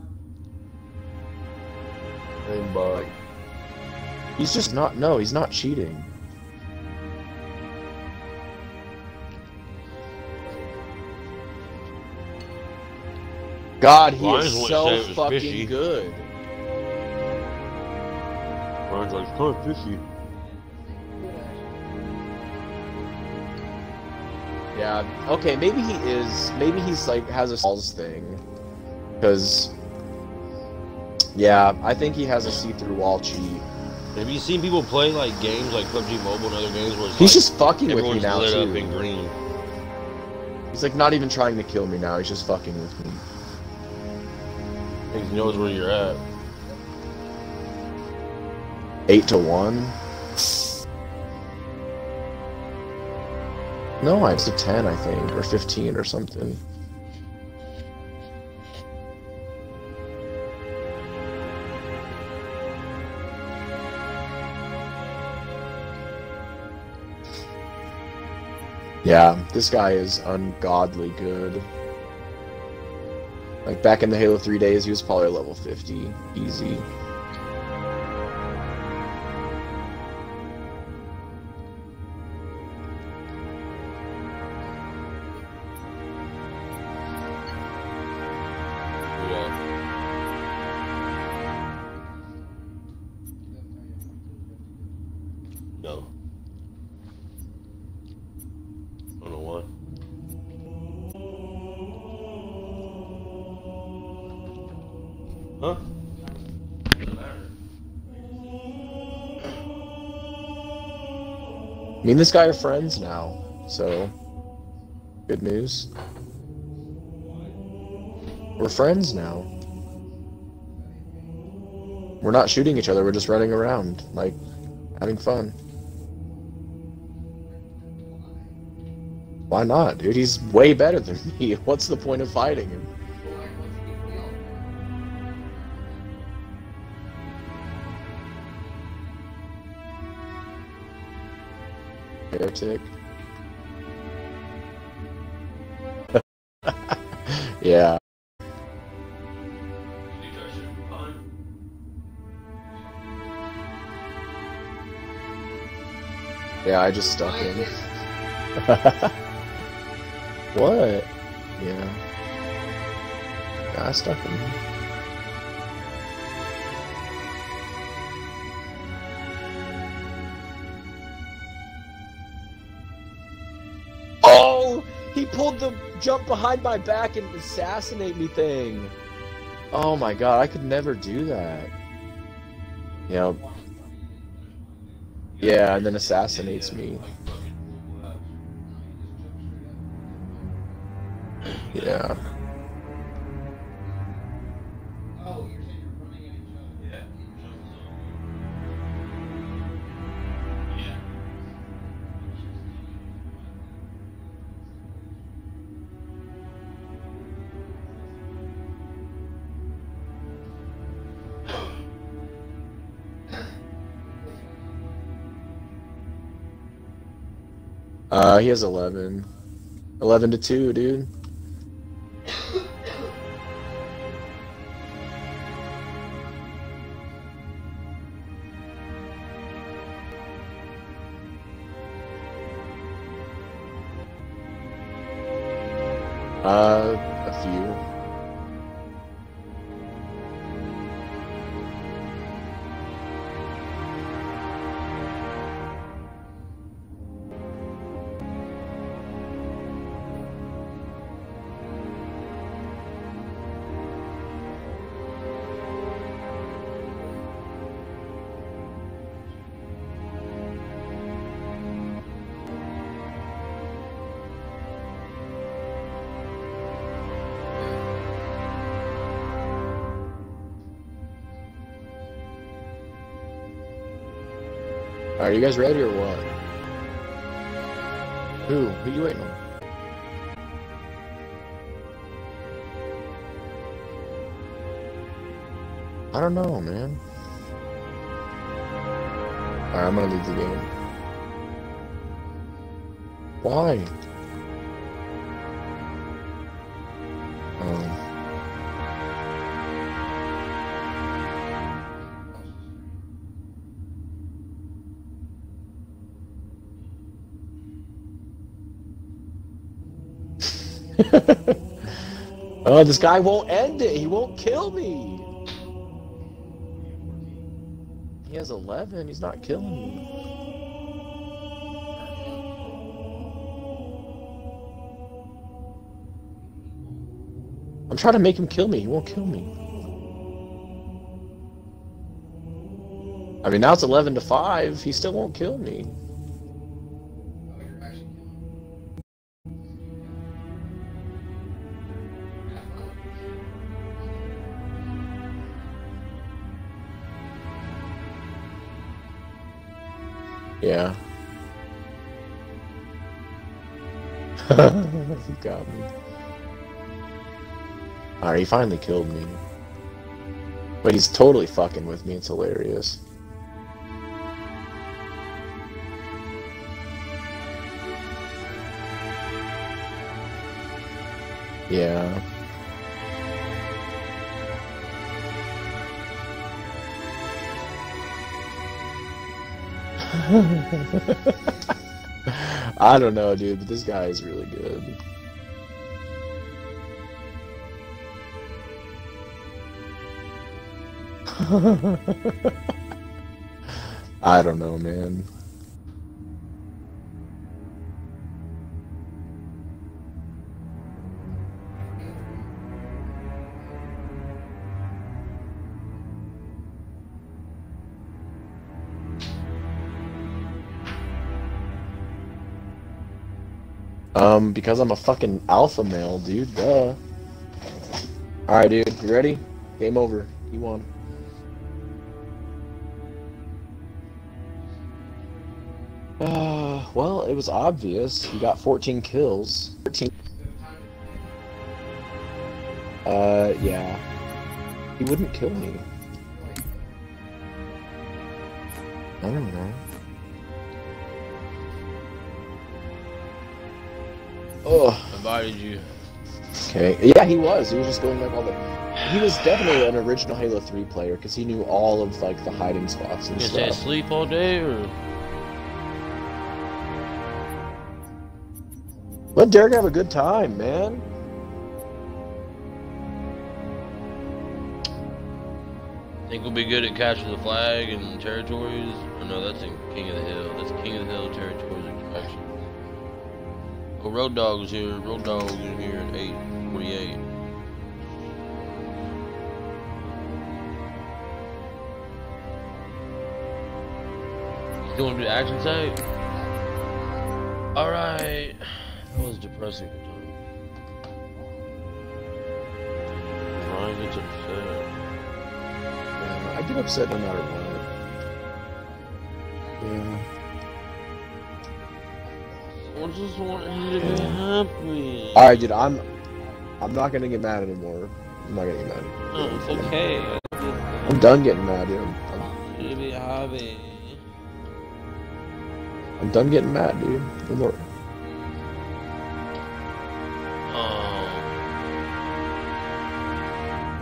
aimbot. He's just not. No, he's not cheating. God, he Lions is so say it was fucking fishy. good. Ryan's like, it's kind of fishy. Yeah. Okay, maybe he is. Maybe he's like has a balls thing, because. Yeah, I think he has a see-through wall cheat. Have you seen people play like games like PUBG Mobile and other games where it's He's like, just fucking with me now lit too. up in green? He's like not even trying to kill me now. He's just fucking with me. He knows where you're at. Eight to one. No, I it's a ten, I think, or fifteen, or something. Yeah, this guy is ungodly good. Like back in the Halo 3 days, he was probably level 50. Easy. Me and this guy are friends now, so good news. We're friends now. We're not shooting each other, we're just running around, like, having fun. Why not, dude? He's way better than [laughs] me. What's the point of fighting him? Heretic. [laughs] yeah. Yeah, I just stuck in. [laughs] what? Yeah. Yeah, I stuck him. Pulled the jump behind my back and assassinate me thing. Oh my god, I could never do that. Yeah. Yeah, and then assassinates me. Yeah. He has 11. 11 to 2, dude. You guys ready or what? Who? Who you waiting on? I don't know, man. Alright, I'm gonna leave the game. Why? Oh, this guy won't end it. He won't kill me. He has 11. He's not killing me. I'm trying to make him kill me. He won't kill me. I mean, now it's 11 to 5. He still won't kill me. He got me. Alright, he finally killed me. But he's totally fucking with me, it's hilarious. Yeah. [laughs] I don't know, dude, but this guy is really good. [laughs] I don't know, man. Um, because I'm a fucking alpha male, dude, duh. Alright, dude, you ready? Game over. You won. Uh, well, it was obvious. You got 14 kills. 14. Uh, yeah. He wouldn't kill me. I don't know. Oh, Invited you. okay. Yeah, he was. He was just going like all the. He was definitely an original Halo 3 player because he knew all of like the hiding spots and stuff. stay stuff. asleep all day or? Let Derek have a good time, man. Think we'll be good at capture the flag and territories? Oh no, that's in King of the Hill. That's King of the Hill territories extraction. Oh, Road Dog is here. Road Dog is here at 848. He's going to the action site? Alright. That was depressing Tony. Ryan gets upset. Yeah, I get upset no matter what. Yeah. I just want him to be happy. All right, dude. I'm. I'm not gonna get mad anymore. I'm not gonna get mad. No, it's okay. I'm done getting mad, dude. I'm, I'm, you to be happy. I'm done getting mad, dude. No more.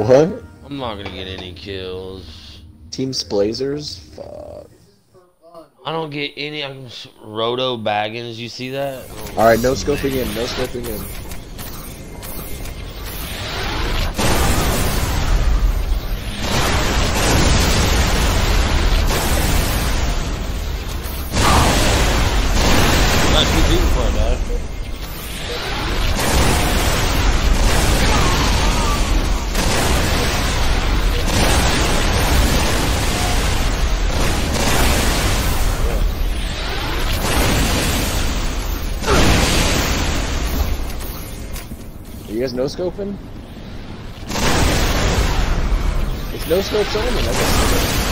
What? I'm not gonna get any kills. Team Splazers? Fuck. I don't get any. I'm Roto Baggins. You see that? All right, no scoping in. No scoping in. Guys no scoping? It's no scopes only.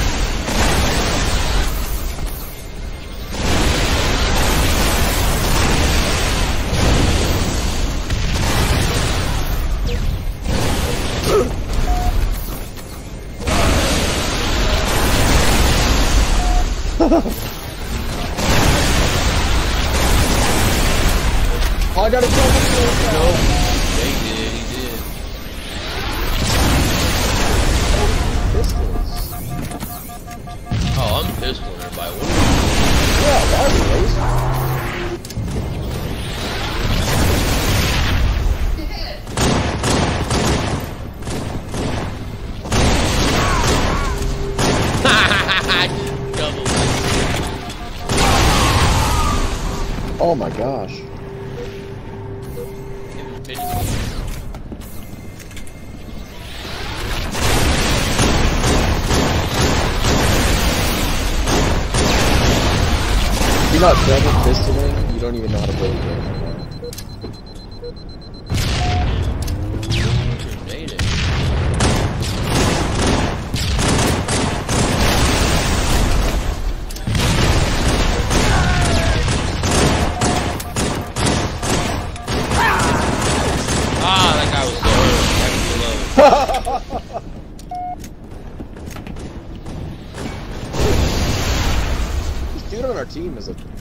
Is a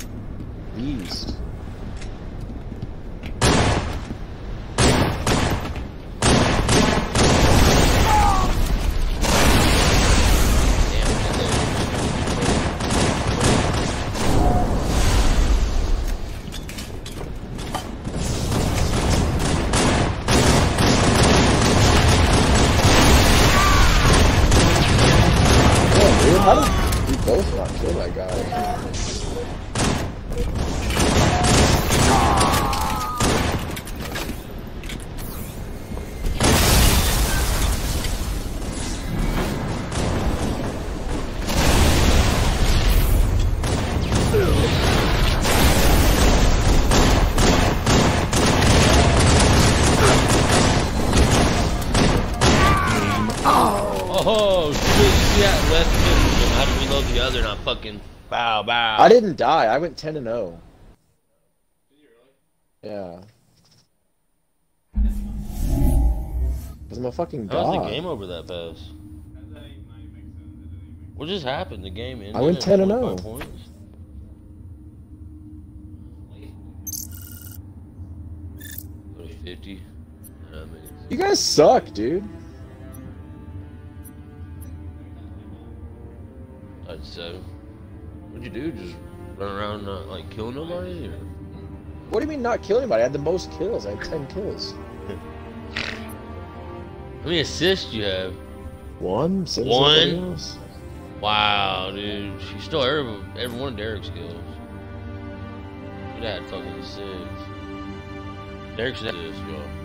didn't die. I went 10 and 0. Yeah. I'm a fucking How's the god. game over that fast? What just happened? The game ended. I went 10 and 25 0. Points? 50. You guys suck, dude. I'd say. What'd you do? Just run around not like killing nobody? Or? What do you mean not killing anybody? I had the most kills. I had 10 kills. How many assists you have? One? One? Wow, dude. She stole every, every one of Derek's kills. Have had fucking six. Derek's have y'all.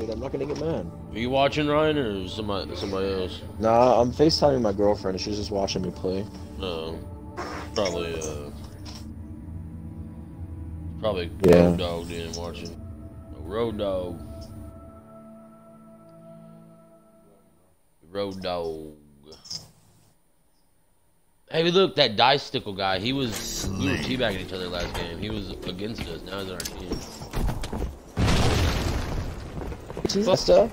That. that- dude, I'm not gonna get mad. Are you watching Ryan or somebody somebody else? Nah, I'm FaceTiming my girlfriend and she's just watching me play. No. Probably uh probably Yeah. Road Dog didn't watching. Road Dog. Road Dog. Hey, look, that dice stickle guy. He was we were teabagging each other last game. He was against us. Now he's on our team. That stuff?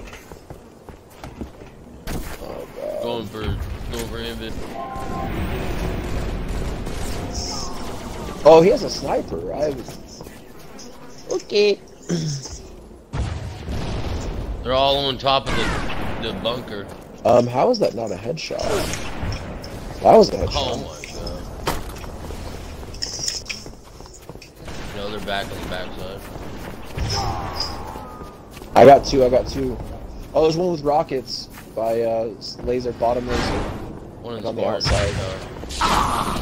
Oh god. Going for going for him. Oh, he has a sniper. I was... Okay. [clears throat] They're all on top of the the bunker. Um, how is that not a headshot? That was a headshot. Oh my god. No, they're back on the backside. I got two, I got two. Oh, there's one with rockets by uh, laser, bottom laser. One On the outside. Uh,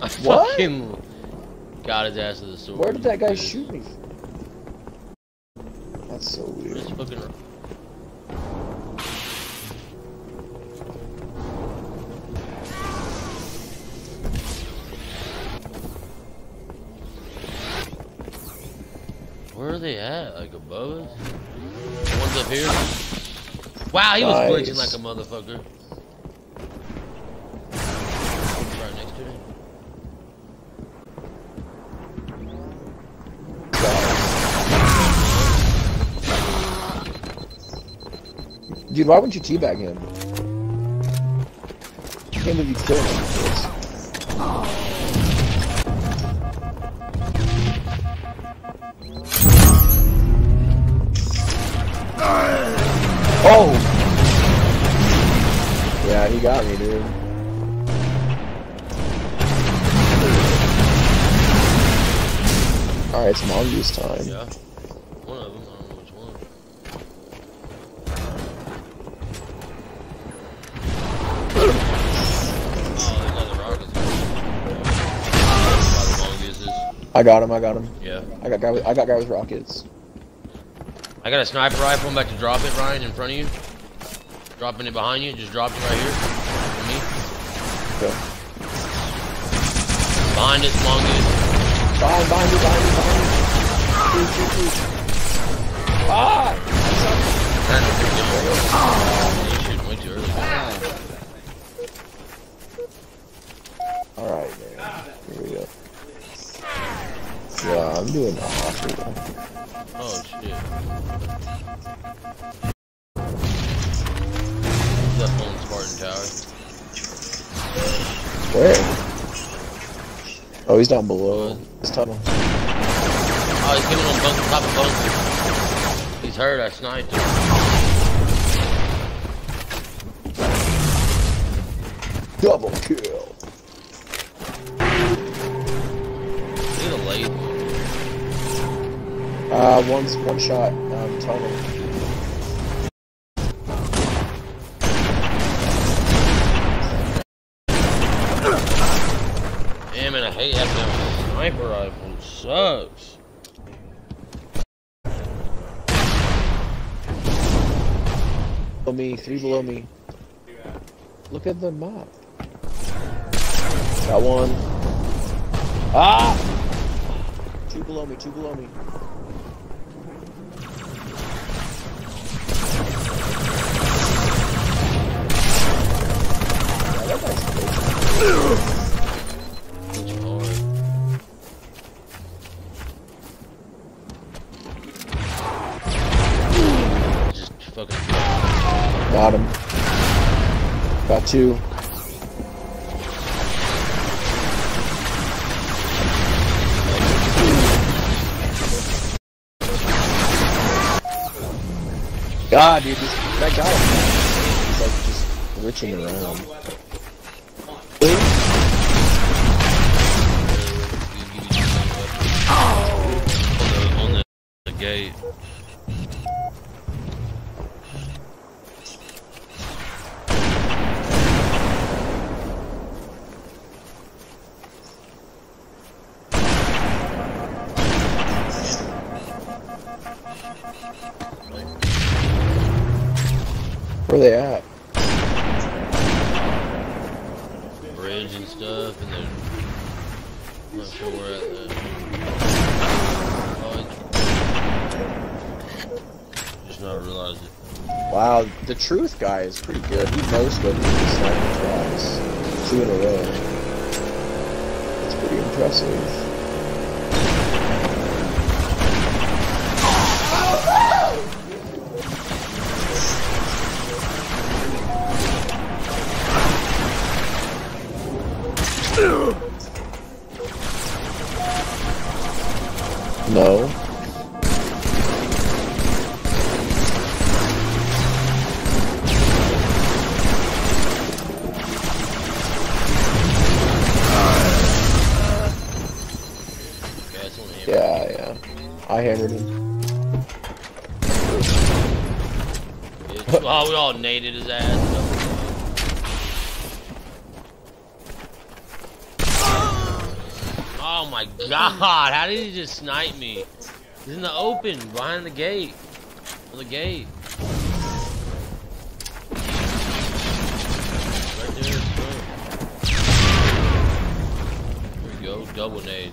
I What? fucking got his ass with the sword. Where did that guy Dude, shoot me? That's so weird. Where are they at? Like above us? The one's up here? Wow, he was nice. glitching like a motherfucker. Dude, why wouldn't you teabag him? Can't believe you killed him. Oh! Yeah, he got me, dude. Alright, it's Mongoose time. Yeah. I got him, I got him. Yeah. I got guy with, I got guy with rockets. I got a sniper rifle. I'm about to drop it, Ryan, in front of you. Dropping it behind you. Just dropped it right here. For me. Okay. Behind it, mongoose. Behind, behind you, behind you, behind you. Shoot, shoot, shoot. Ah! You're shooting way too early. Alright, man. Here we go. Yeah, I'm doing awesome. Oh shit. That on Spartan Tower. Where? Oh, he's down below. This tunnel. Oh, he's getting on bunk, top of bunker. He's hurt. I sniped him. Double kill. Uh, one's one shot. Um, tunnel. Damn it! I hate that sniper rifle. It sucks. Below me, three below me. Look at the map. Got one. Ah! Two below me, two below me. Got him. Got two. God, dude, this, that guy, he's like just glitching around. On the, on the gate. Where they at? Wow, the truth guy is pretty good. He knows what the sniper tries. Two in a row. That's pretty impressive. His ass. Oh my god, how did he just snipe me? He's in the open, behind the gate. The gate. Right there. There we go, double nade.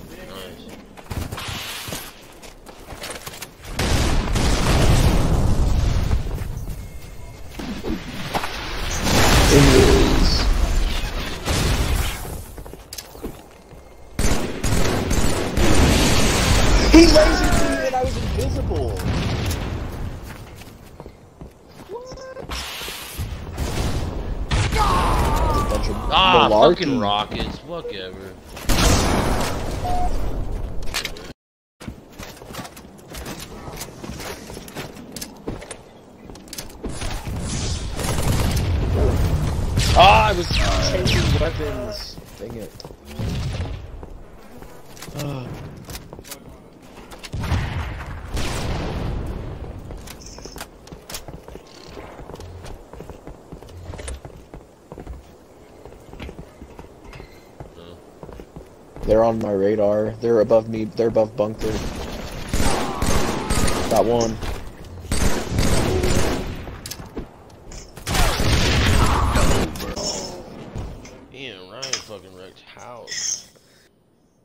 Fucking rockets. Whatever. Ah, I was changing weapons. Dang it. Ah. They're on my radar. They're above me. They're above bunker. Got one. Damn, Ryan fucking wrecked house.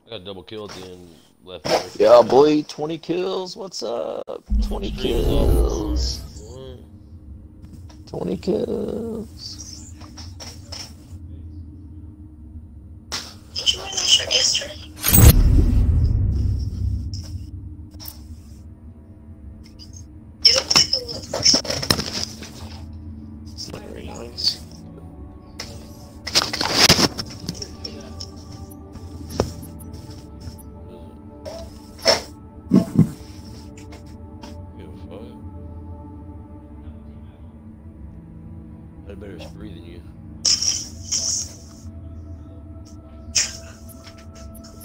I got a double kill at the end. Left. there. Yeah, boy, 20 kills. What's up? 20 Streams kills. What? 20 kills.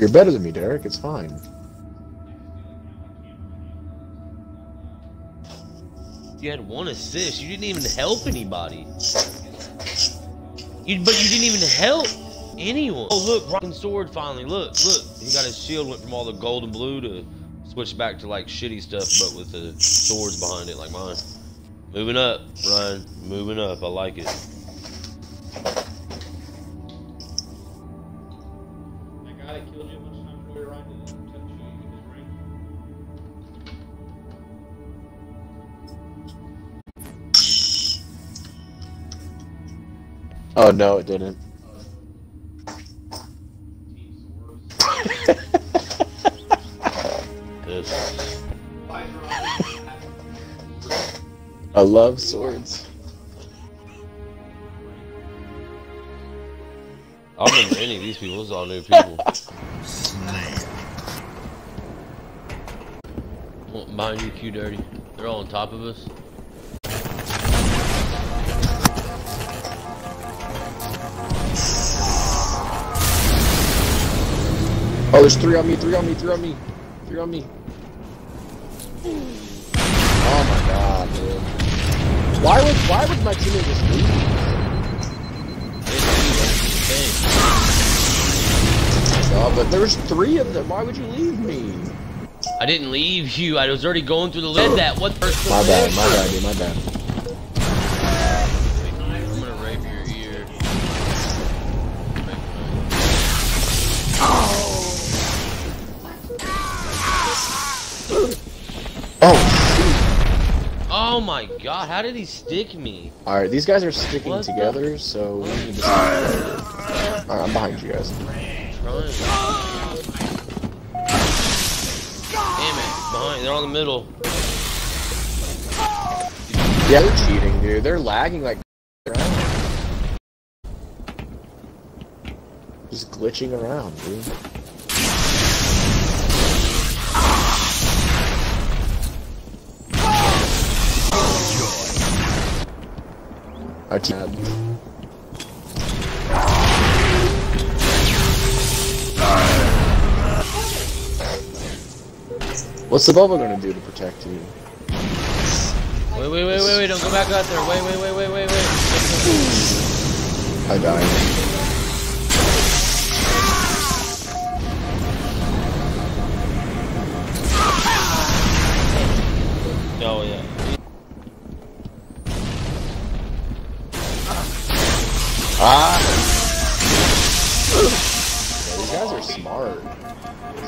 You're better than me, Derek. It's fine. You had one assist. You didn't even help anybody. You, but you didn't even help anyone. Oh, look, rocking sword finally. Look, look. He got his shield went from all the gold and blue to switch back to like shitty stuff, but with the swords behind it, like mine. Moving up, Ryan. Moving up. I like it. Oh, no, it didn't. Team swords. This. Why is Ryan- I love swords. I don't remember any of these people. This is all new people. Slain. Well, you, Q Dirty. They're all on top of us. Oh, there's three on me, three on me, three on me, three on me. Oh my god, dude. Why would why would my teammate just leave? Oh, but there's three of them. Why would you leave me? I didn't leave you. I was already going through the lid. [gasps] That what? My bad, my bad, dude, my bad. Oh, Oh my god! How did he stick me? all right. These guys are sticking What the- together, so we need to. All right, I'm behind you guys. Damn it! Behind. They're on the middle. Yeah, they're cheating, dude. They're lagging like around. Just glitching around, dude. Our team. What's the bubble gonna do to protect you? Wait, wait, wait, wait, wait! Don't go back out there. Wait, wait, wait, wait, wait, wait. I died.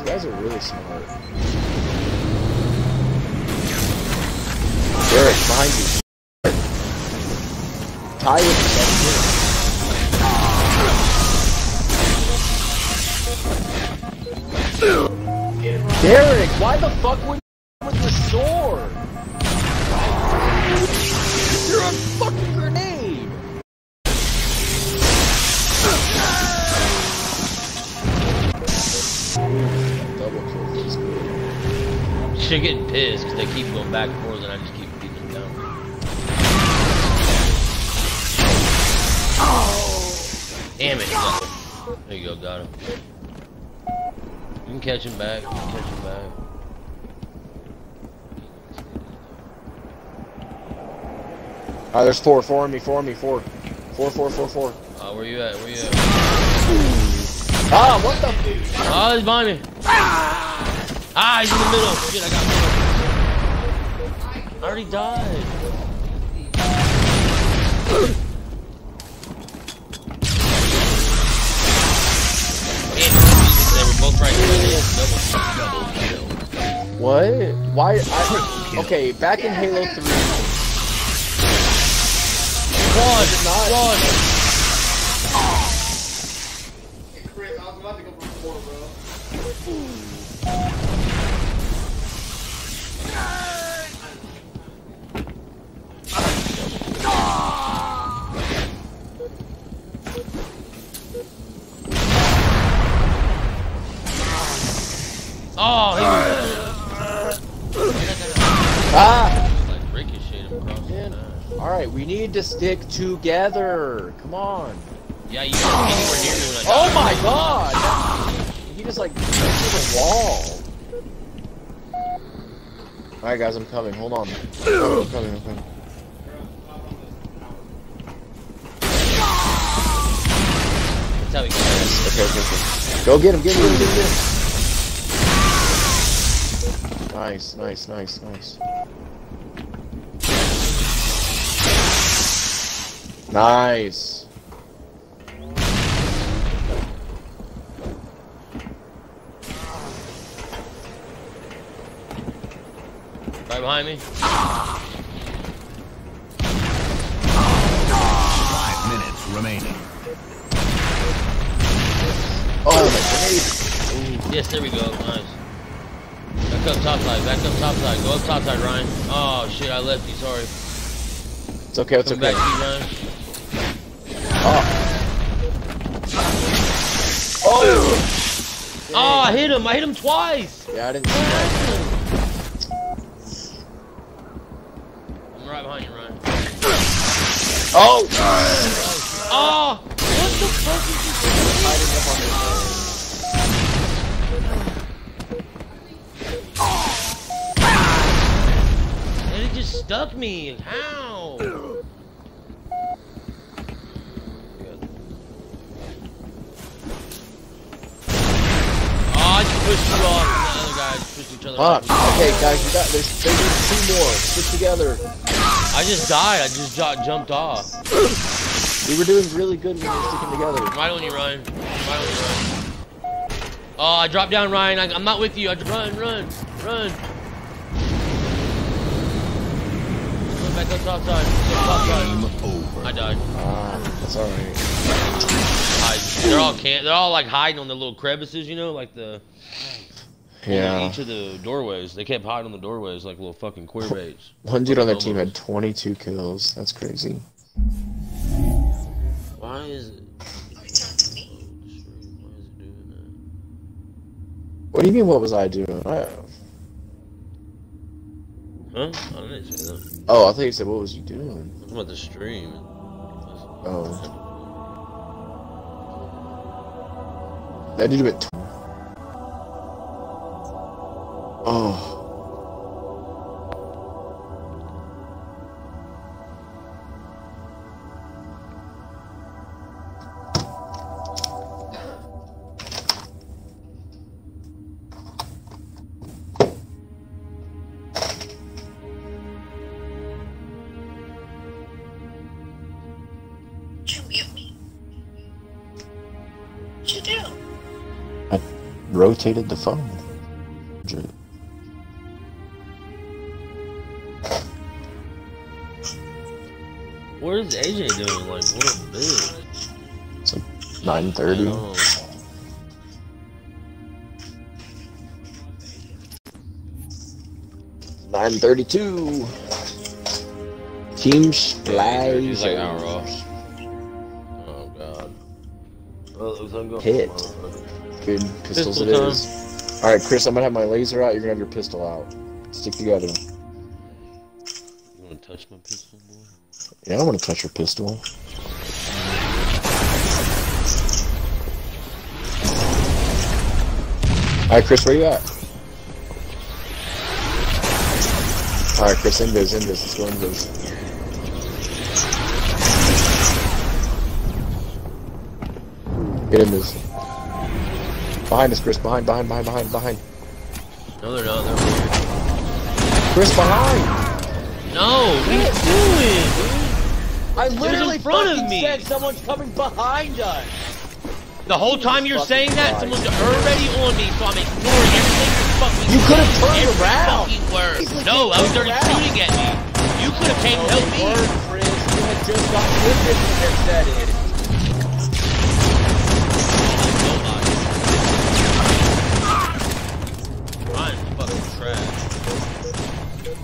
Guys are really smart. Derek, behind you. Ty with the Derek, why the fuck would you with the sword? You're a fucking grenade! Actually, I'm getting pissed because they keep going back and forth, and I just keep beating them down. Damn it! got. There you go, got him. You can catch him back. You can catch him back. Alright, there's four, four on me, four on me, four. Four, four, four, four. Uh, where you at? Where you at? Ah, what the? Oh, he's behind me. Ah, Ah, he's in the middle. Shit, I got middle. I already died. Damn, they were both right there. Double. Double kill. What? Why? I, okay, back in Halo 3. One, one. Hey, Chris, I was about to go for four, bro. Oh, he was Ah! like ricochet across the Alright, we need to stick together. Come on. Yeah, you weren't anywhere near me when I Oh my god! He just like went through the wall. Alright guys, I'm coming. Hold on. I'm coming, I'm coming. That's how he goes. Okay, okay, okay. Go get him, get him, get him, get him, get him. Nice, nice, nice, nice. Nice. Right behind me. Five minutes remaining. Oh, my grenade. Yes, there we go. Nice. Back up top side. Back up top side. Go up top side, Ryan. Oh shit, I left you. Sorry. It's okay, it's Come okay. back to you, Ryan. Oh. Oh. oh, oh, I hit him. I hit him twice. yeah, I didn't see that. I'm right behind you, Ryan. Oh! Oh, oh what the fuck stuck me. How? Oh, I just pushed you off, and the other guy just pushed each other Fuck. off. Okay, guys, you got there's they need two more. Stick together. I just died. I just jumped off. We were doing really good when we were sticking together. Right on you, Ryan. Right on you, Ryan. Oh, I dropped down, Ryan. I, I'm not with you. I run, run, run. Run back up top side. Up top Game side. over. I died. Ah, that's alright. I, they're all can They're all like hiding on the little crevices, you know, like the Yeah. each of the doorways. They kept hiding on the doorways like little fucking queer baits. [laughs] One dude on their team had 22 kills. That's crazy. Why is it? Are to me? Why is it doing What do you mean? What was I doing? I, that? Huh? I didn't say that. oh, I thought you said what was you doing? I'm talking about the stream. Oh. That dude went. T- oh. Rotated the phone. What is AJ doing? Like, what a bitch. It's like 9:30. Oh. Nine thirty-two. Team Splash. Like hour off. Oh god. Well, it looks like I'm going Hit. Motherfucker. Pistols Pistol it time. is. All right, Chris, I'm gonna have my laser out. You're gonna have your pistol out. Stick together. You wanna touch my pistol, boy? Yeah, I want to touch your pistol. Alright, Chris, where you at? Alright, Chris, in this, in this, let's go in this. Get invis. Behind us, Chris, behind, behind, behind, behind, behind. No, they're not. They're over here. Chris, behind! No, what are you doing, dude? I was literally in front of me. said someone's coming behind us. The whole time you're saying that, Christ. someone's already on me, so I'm ignoring everything you're fucking You could have turned every around. fucking word. No, I was turned already around. shooting at me. You could have came and helped me. Word, Chris. You had just gotten with it and said it.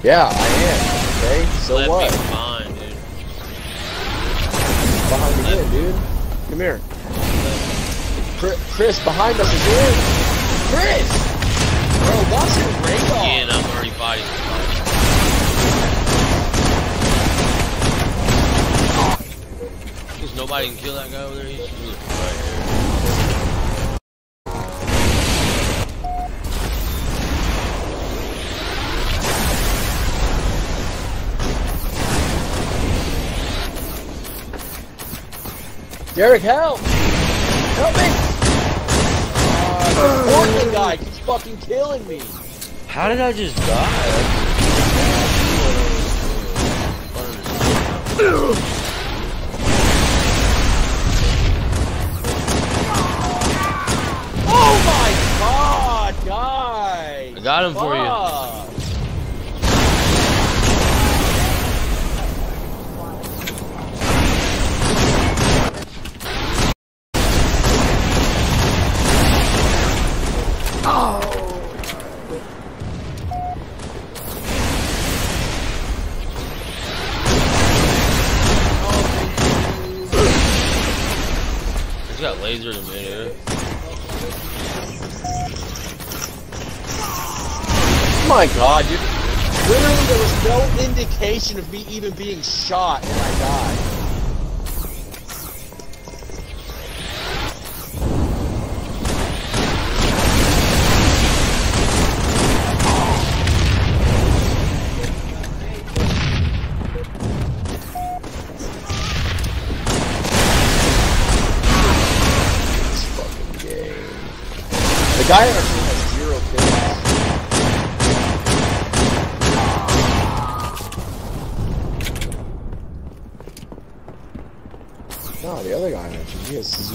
Yeah, I am. Okay, so Left what? me behind, dude. Behind again, dude. Come here. Chris, behind us again. Chris! Bro, watch your radar. Yeah, and I'm already fighting. Because nobody can kill that guy over there. He's right here. Derek, help! Help me! Uh, the guy keeps fucking killing me. How did I just die?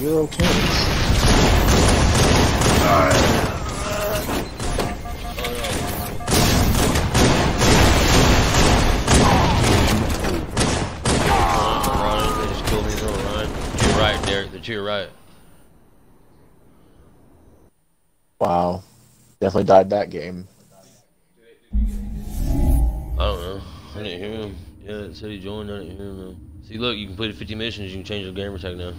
Ryan. To your right, Derek. They're to your right. Wow. Definitely died that game. I don't know. I didn't hear him. Yeah, it said he joined. I didn't hear him though. See, look, you completed 50 missions. You can change the gamer tag now.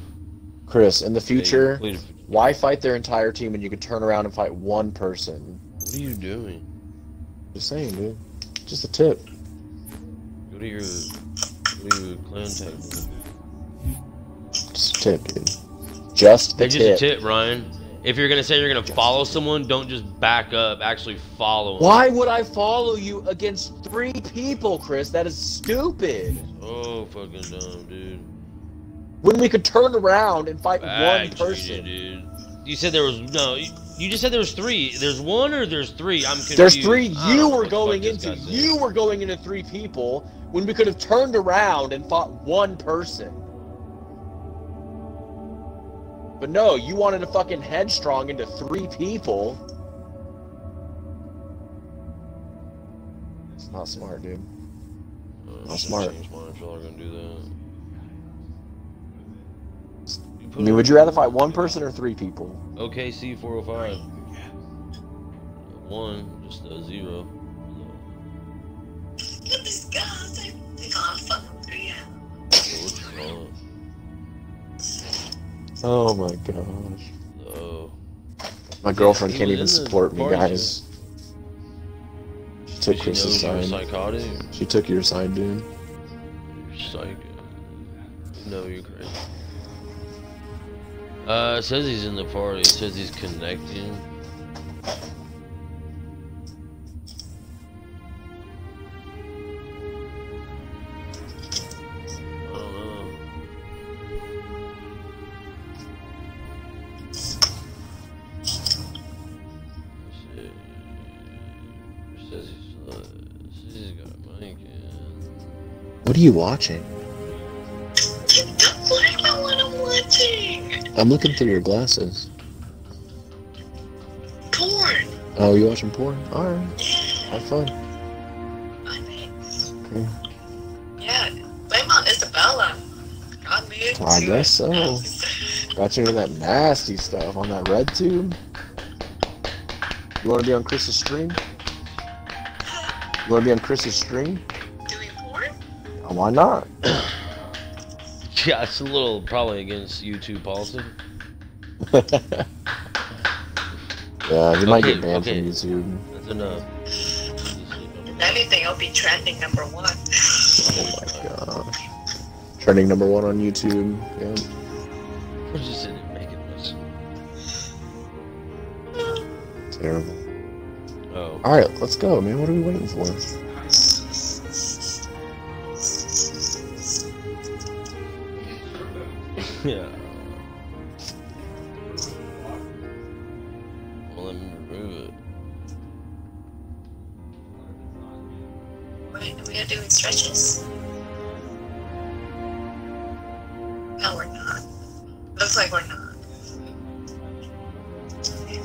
Chris, in the future, completed- why fight their entire team when you can turn around and fight one person? What are you doing? Just saying, dude. Just a tip. Go to your, go to your clan tag. dude. Just a tip, dude. Just the just tip. a tip, Ryan. If you're gonna say you're gonna follow someone, don't just back up. Actually follow them. Why would I follow you against three people, Chris? That is stupid. Oh, fucking dumb, dude. When we could turn around and fight Bag one treated, person. dude. You said there was no. You you just said there was three. There's one or there's three. I'm confused. There's three. I don't know You were going into. You were going into three people when we could have turned around and fought one person. But no, you wanted to fucking headstrong into three people. It's not smart, dude. Uh, Not I'm smart. Change mine if y'all are gonna do that. I mean, would you rather fight one person or three people? Okay, OKC 405. One, just a zero. Look at these guys. They, they gonna fuck through you. So what you call it? Oh my gosh. Oh. My girlfriend he can't even support me, guys. She took She Chris's knows side. psychotic. She took your side, dude. You're psycho. No, you're crazy. Uh, says he's in the party. It says he's connecting. I don't know. Let's I'm looking through your glasses. Porn. Oh, you watching porn? Alright, Yeah. have fun. Okay. yeah. Blame on Isabella. Me into I guess so. Got you into that nasty stuff on that red tube. You want to be on Chris's stream? You want to be on Chris's stream? Doing porn? Oh, why not? [clears throat] Yeah, it's a little probably against YouTube policy. [laughs] yeah, you might Okay, get banned okay. from YouTube. That's enough. If anything, I'll be trending number one. Oh my gosh. Trending number one on YouTube. Yeah. We're just sitting there making this. Terrible. Oh, Alright, let's go, man. What are we waiting for? Yeah. Well, let me remove it. Wait, we are doing stretches? No, we're not. Looks like we're not.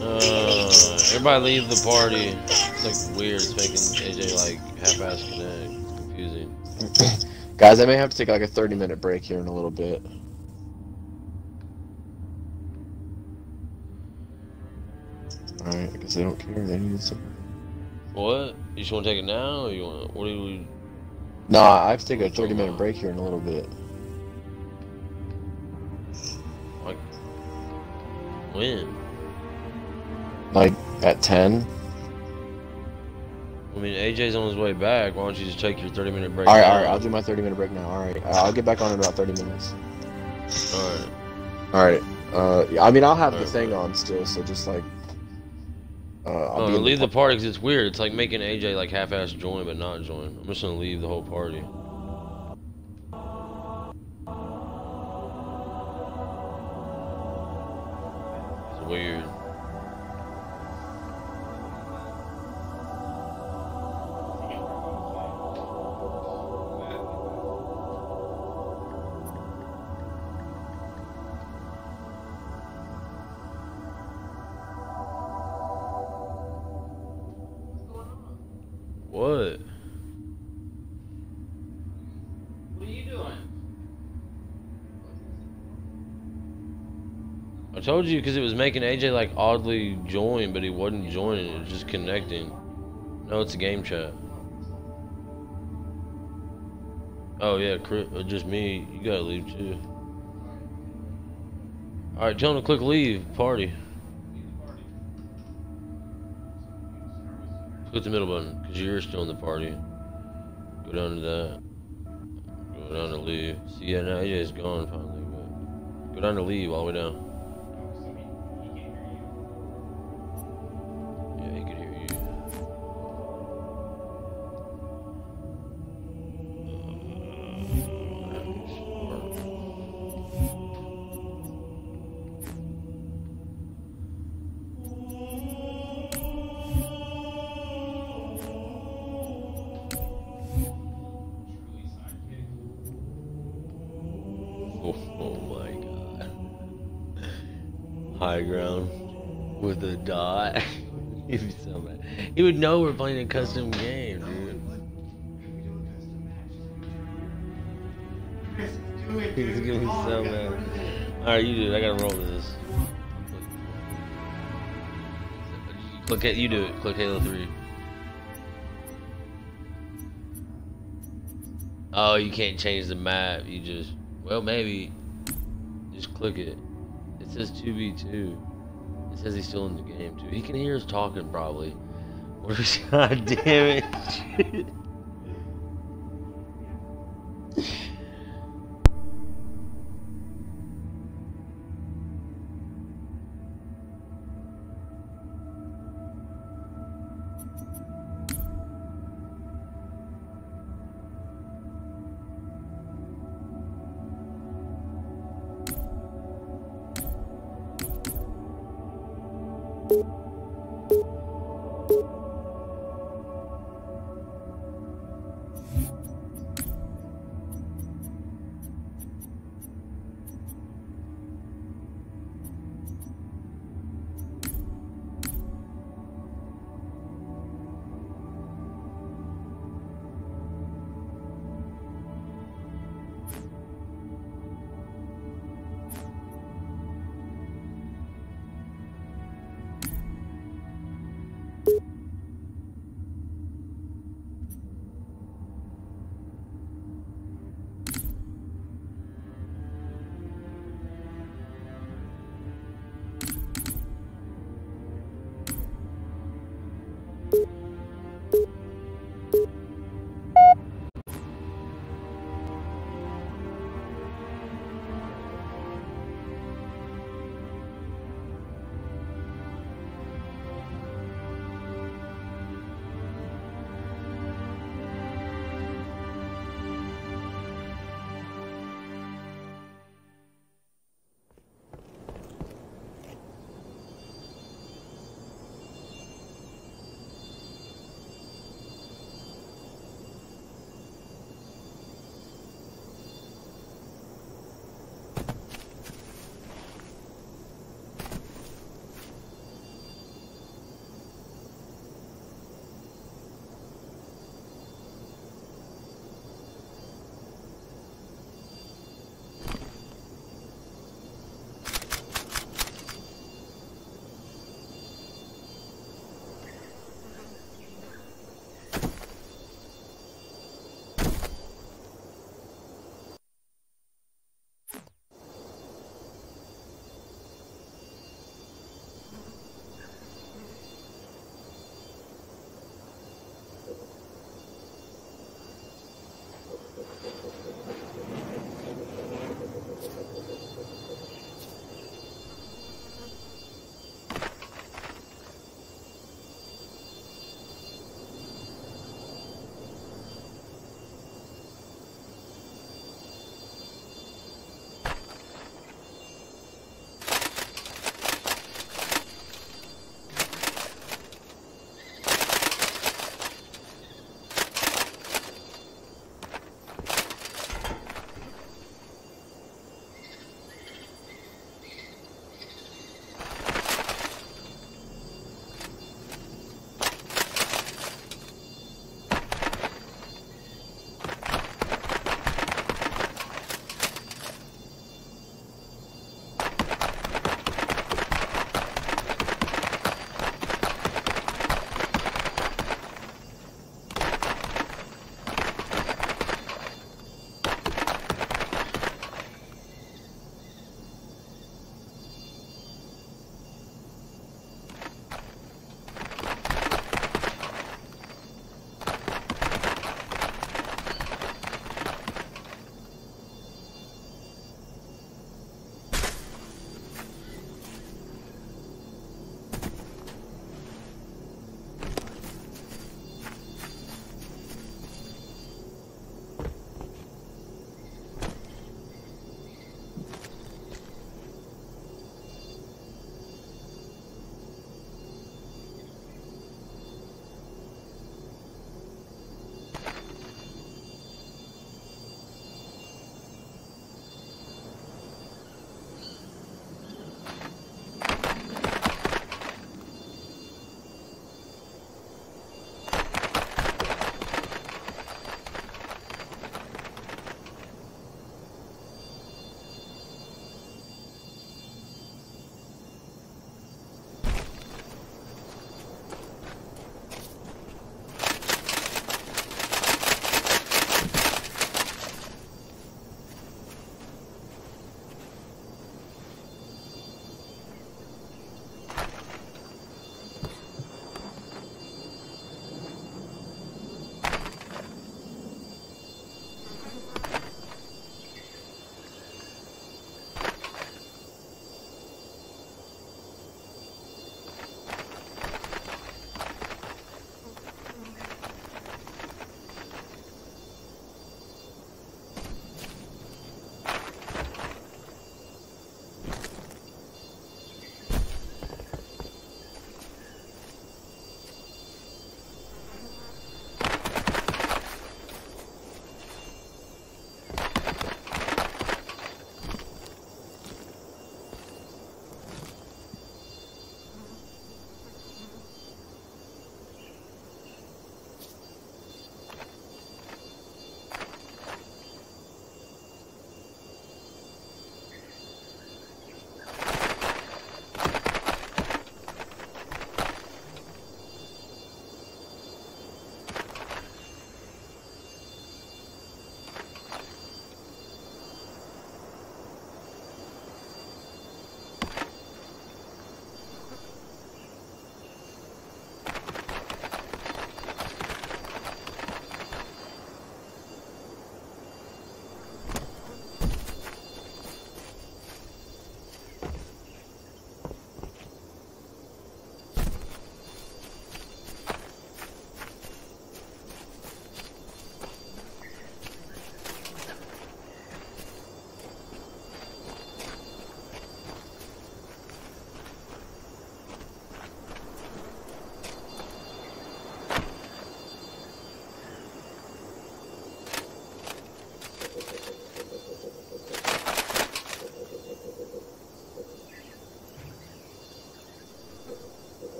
Uh, everybody leave the party. It's like weird. It's making AJ like half-ass connect. It's confusing. [laughs] Guys, I may have to take like a 30 minute break here in a little bit. Because they don't care. They need some. What? You just want to take it now, or you want? What do we? Nah, I have to take a 30 minute break here in a little bit. Like when? Like at 10. I mean, AJ's on his way back. Why don't you just take your 30-minute break? Alright, now? alright, I'll do my 30 minute break now. Alright, uh, I'll get back on in about 30 minutes. All right. Alright, uh, yeah, I mean, I'll have the Alright. thing on still, so just like. Uh, I'll No, be leave the par- party because it's weird. It's like making AJ like half-ass join but not join. I'm just gonna leave the whole party. Told you because it was making AJ like oddly join, but he wasn't joining. It was just connecting. No, it's a game chat. Oh yeah, uh, just me. You gotta leave too. All right, tell him to click leave party. Click the middle button because you're still in the party. Go down to that. Go down to leave. See, yeah, now AJ's gone finally. But go down to leave all the way down. He would know we're playing a custom game, dude. [laughs] He's gonna be so mad. Alright, you do it. I gotta roll this. Click it. You do it. Click Halo 3. Oh, you can't change the map. You just, well, maybe. Just click it. It says 2v2. It says he's still in the game, too. He can hear us talking, probably. [laughs] God damn it.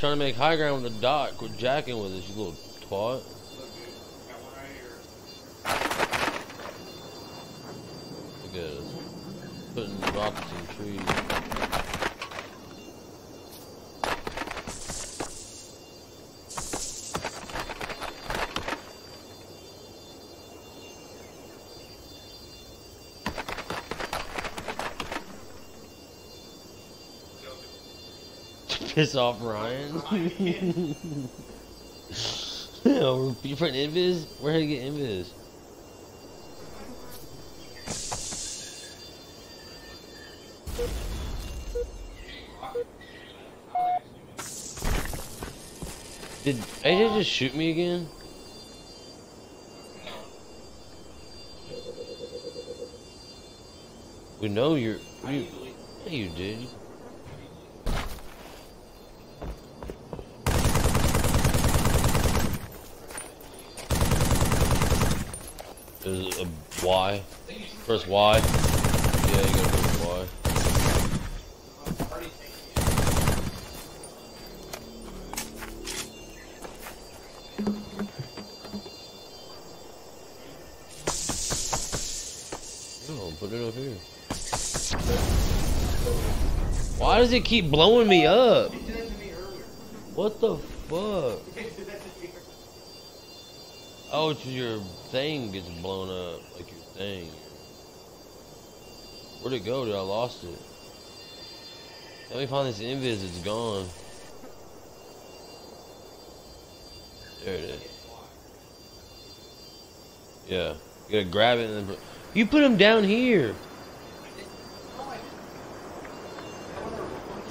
Trying to make high ground with the dot. Quit jacking with us, you little twat. Piss off Ryan. [laughs] Yo, you putting invis? Did you get invis? Did AJ just shoot me again? We know you're. You, yeah, you did. There's a Y. Press Y. Yeah, you gotta press Y. No, put it up here. Why does it keep blowing me up? What the fuck? [laughs] Oh, it's your thing gets blown up, like your thing. Where'd it go? Dude, I lost it. Let me find this invis. It's gone. There it is. Yeah, you gotta grab it and then put. You put him down here.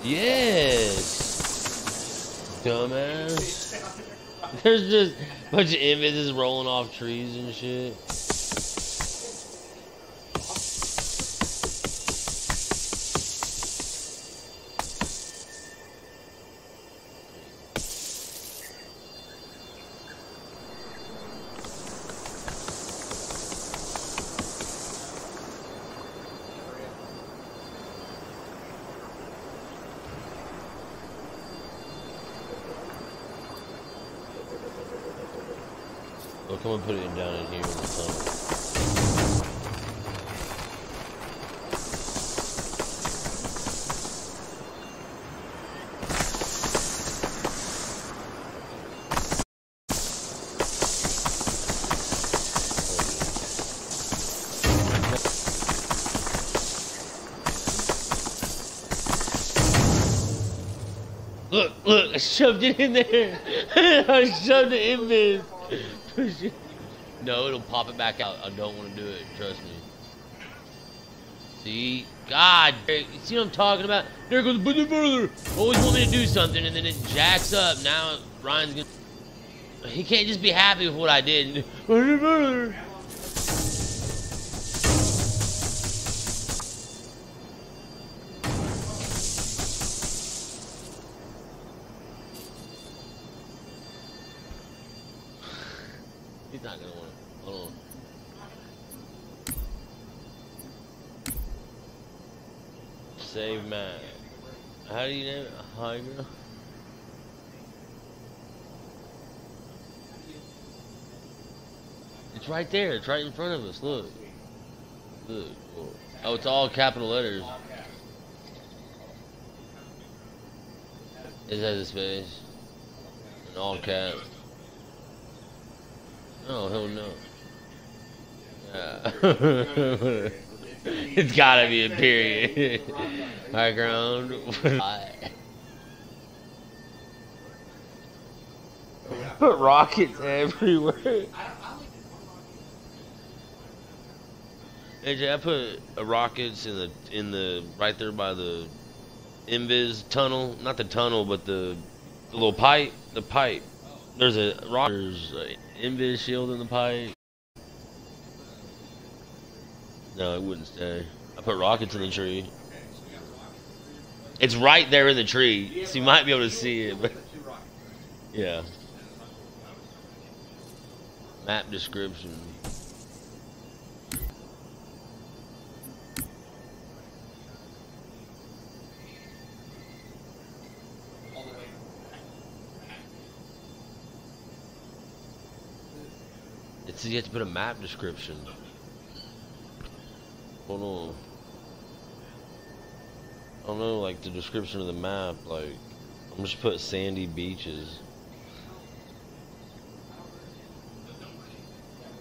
Yes. Dumbass. [laughs] There's just a bunch of images rolling off trees and shit. [laughs] shoved it in there. [laughs] I shoved it in there. Push it. No, it'll pop it back out. I don't want to do it. Trust me. See? God, you see what I'm talking about? There goes brother, brother. Always want me to do something, and then it jacks up. Now Ryan's gonna. He can't just be happy with what I did. [laughs] Brother, Save man. How do you name it? Girl? It's right there. It's right in front of us. Look. Look. Oh, it's all capital letters. It has a space. In all caps. Oh, hell no. Yeah. [laughs] [laughs] it's gotta be a period. [laughs] High ground. Put rockets everywhere. AJ, I put uh, rockets in the in the right there by the Invis tunnel, not the tunnel, but the, the little pipe. The pipe. There's a rock. There's a Invis shield in the pipe. No, it wouldn't stay. I put rockets in the tree. It's right there in the tree, so you might be able to see it. But yeah. Map description. It's you have to put a map description. I don't know, like the description of the map, like I'm just put sandy beaches.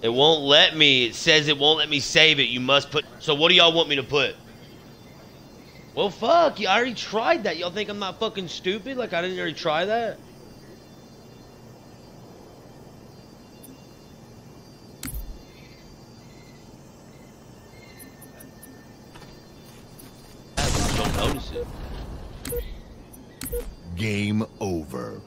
It won't let me. It says it won't let me save it. You must put. So what do y'all want me to put? Well, fuck. I already tried that. Y'all think I'm not fucking stupid? Like I didn't already try that? I just don't notice it. Game over.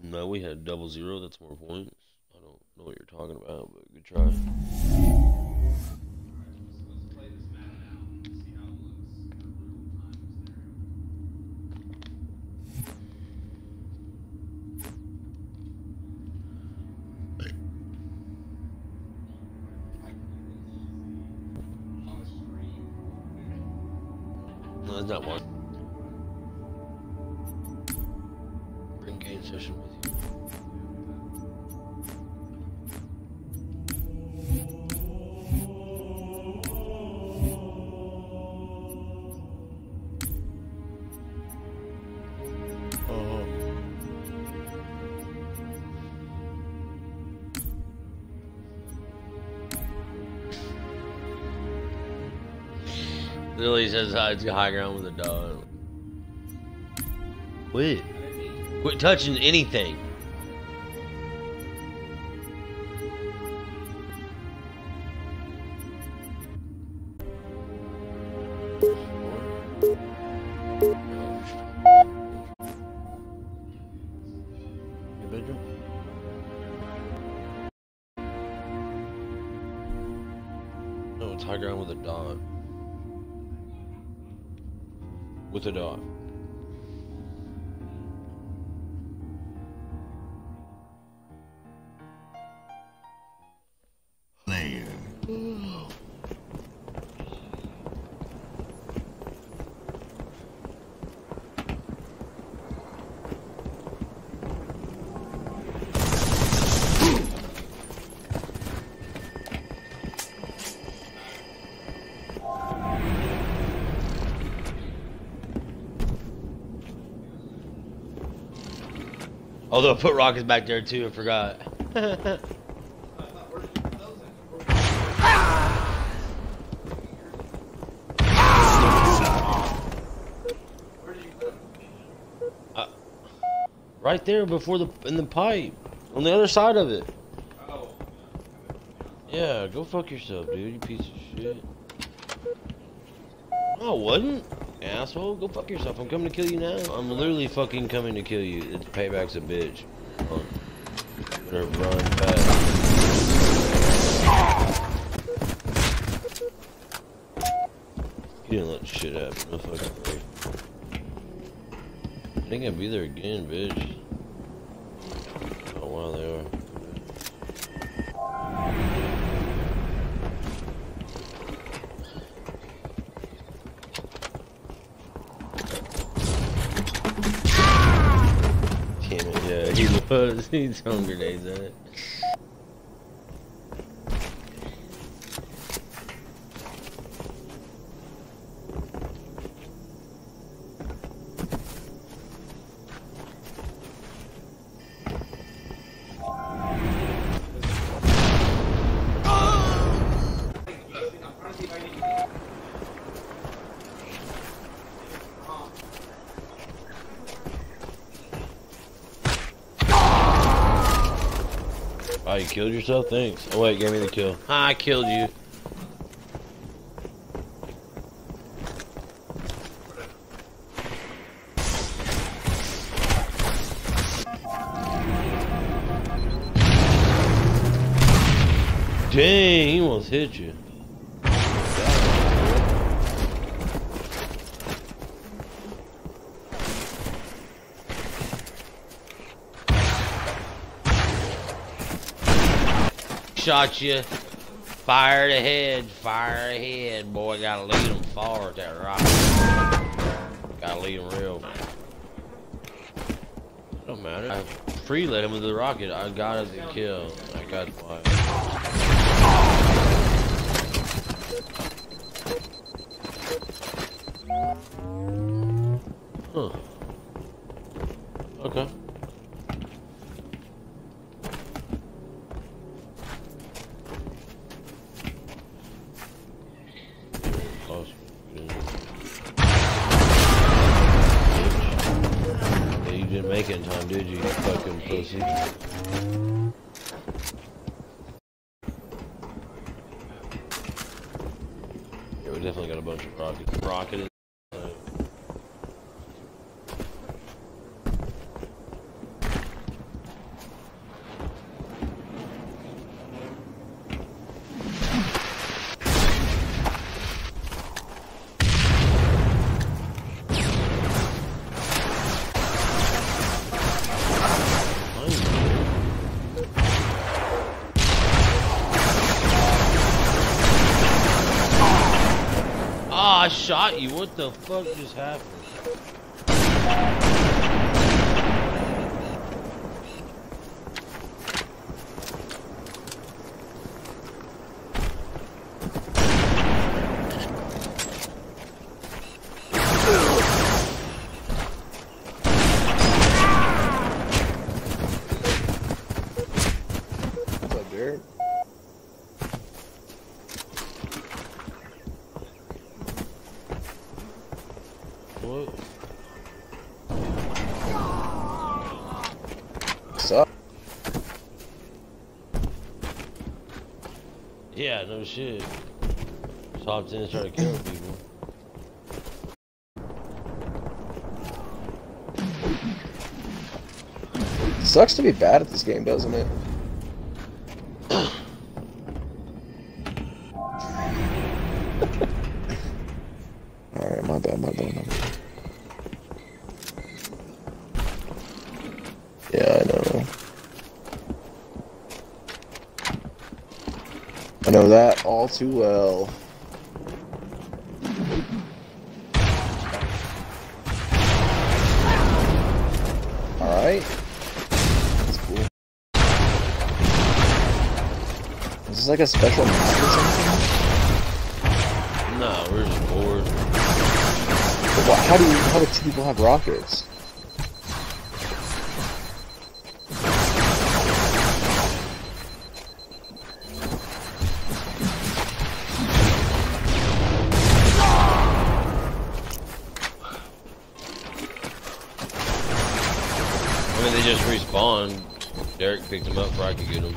No, we had double zero. That's more points. I don't know what you're talking about, but good try. Says hi to high ground with a dog. Quit. Quit touching anything. Although I put rockets back there too, I forgot. [laughs] Uh, right there before the in the pipe, on the other side of it. Yeah, go fuck yourself, dude. You piece of shit. No, it wasn't. Asshole, go fuck yourself. I'm coming to kill you now. I'm literally fucking coming to kill you. It's payback's a bitch. On. Better run fast. You didn't let shit happen. No fucking way. I think I'll be there again, bitch. [laughs] was. He's throwing grenades at it. Killed yourself? Thanks. Oh, wait, gave me the kill. Ah, I killed you. Dang, he almost hit you. Shot you. Fire ahead, fire ahead, boy. Gotta lead them far with that rock. Gotta lead them real. don't matter. I free let him with the rocket. I got to kill. I got why. Huh. Okay. Awesome. Yeah, you didn't make it in time, did you? You fucking pussy. Yeah, we definitely got a bunch of rockets. Rocket. Ah, I shot you. What the fuck just happened? What's up, Jared? What? What's up? Yeah, no shit. Just hopped in and started killing people. Sucks to be bad at this game, doesn't it? Alright, my bad, my bad, my bad. Yeah, I know. I know that all too well. Alright. That's cool. Is this like a special map or something? Nah, we're just bored. But How do you, how do two people have rockets? Picked them up before I could get them.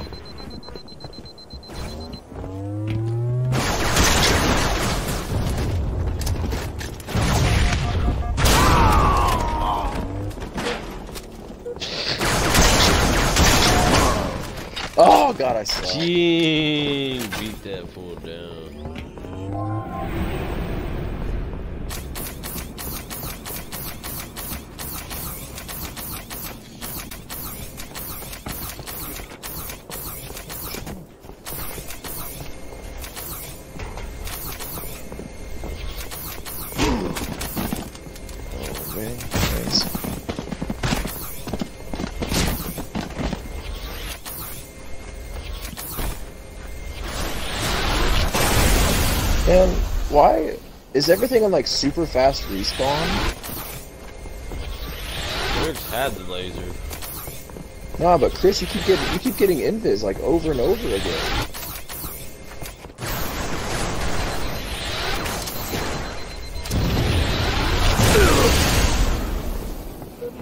Oh god, I suck. Jeez, beat that fool down. Is everything on like super fast respawn? Derek's had the laser. Nah, but Chris, you keep getting you keep getting invis like over and over again.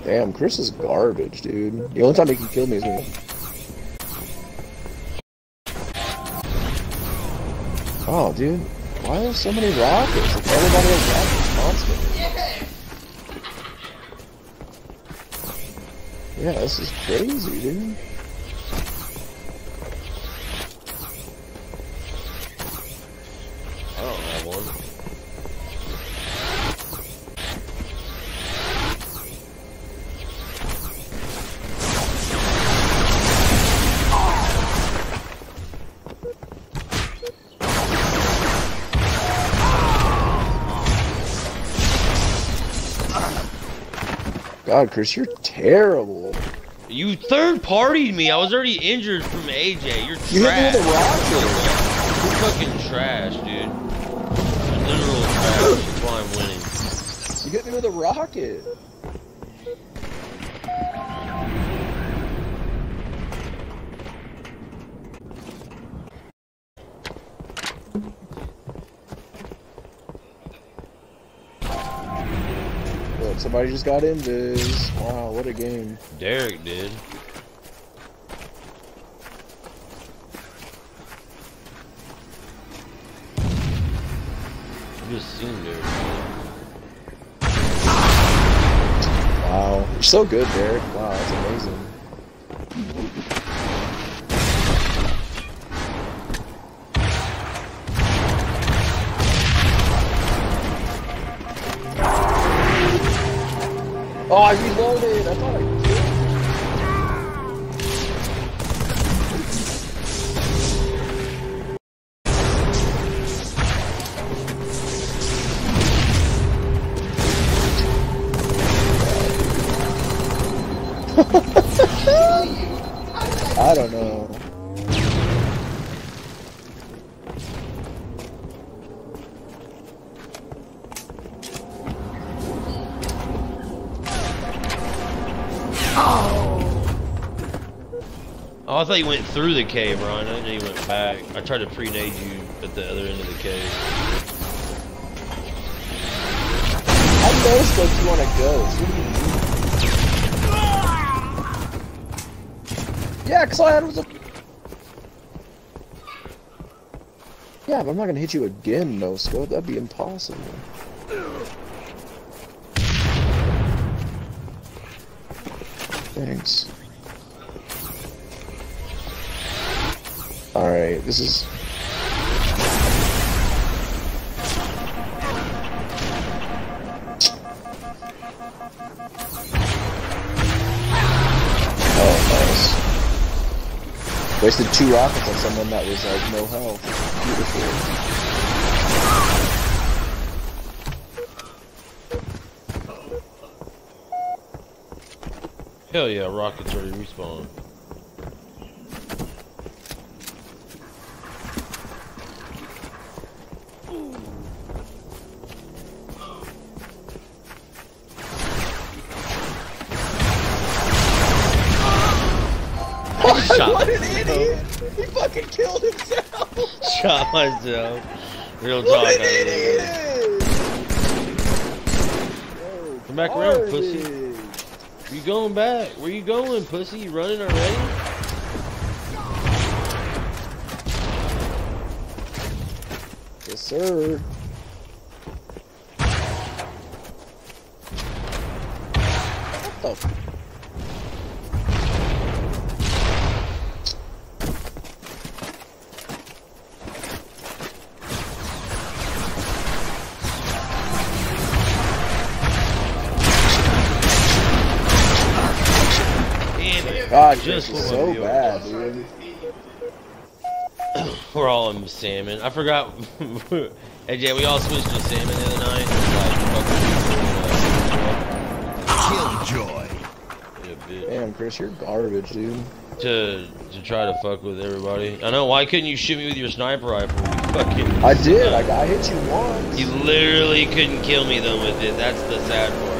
Damn, Chris is garbage, dude. The only time he can kill me is when. Oh, dude, why are there so many rockets? Like, everybody has rockets constantly. Yeah, this is crazy, dude. God, Chris, you're terrible. You third partied me. I was already injured from AJ. You're trash. You hit me with a rocket. You're fucking trash, dude. Literal trash. That's why I'm winning. You hit me with a rocket. Somebody just got in this. Wow, what a game. Derek did. I just seen Derek. Wow. You're so good, Derek. Wow, that's amazing. I don't know. Oh, I thought you went through the cave, Ron. I didn't know you went back. I tried to pre-nade you at the other end of the cave. I noticed that you want to go. What do you mean? Yeah, because all I had was a. Yeah, but I'm not gonna hit you again, no scope. That'd be impossible. Thanks. Alright, this is. Wasted two rockets on someone that was like no health. Beautiful. Hell yeah, rockets already respawn. Myself. Real talk. What I an did. Come back around, pussy. You going back? Where you going, pussy? You running already? Yes, sir. Just what so bad, dude. [clears throat] We're all in salmon. I forgot. [laughs] hey, Jay, we all switched to salmon the other night. Like, Killjoy. yeah, bitch. Damn, Chris, you're garbage, dude. To to try to fuck with everybody. I know. Why couldn't you shoot me with your sniper rifle? Fucking. I did. I, I hit you once. You literally couldn't kill me though with it. That's the sad part.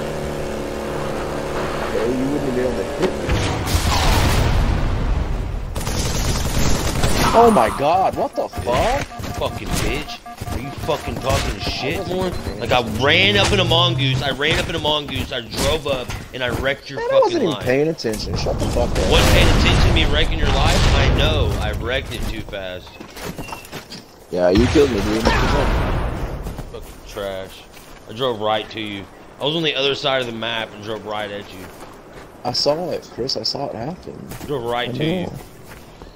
Okay, you wouldn't have been able to hit Oh my god, what the fuck? Fucking bitch. Are you fucking talking shit more? Like I ran up in a mongoose. I ran up in a mongoose. I drove up and I wrecked your Man, I wasn't even life. paying attention. Shut the fuck up. Wasn't paying attention to me wrecking your life? I know. I wrecked it too fast. Yeah, you killed me, dude. Fucking trash. I drove right to you. I was on the other side of the map and drove right at you. I saw it, Chris. I saw it happen. drove right I to you. know. I-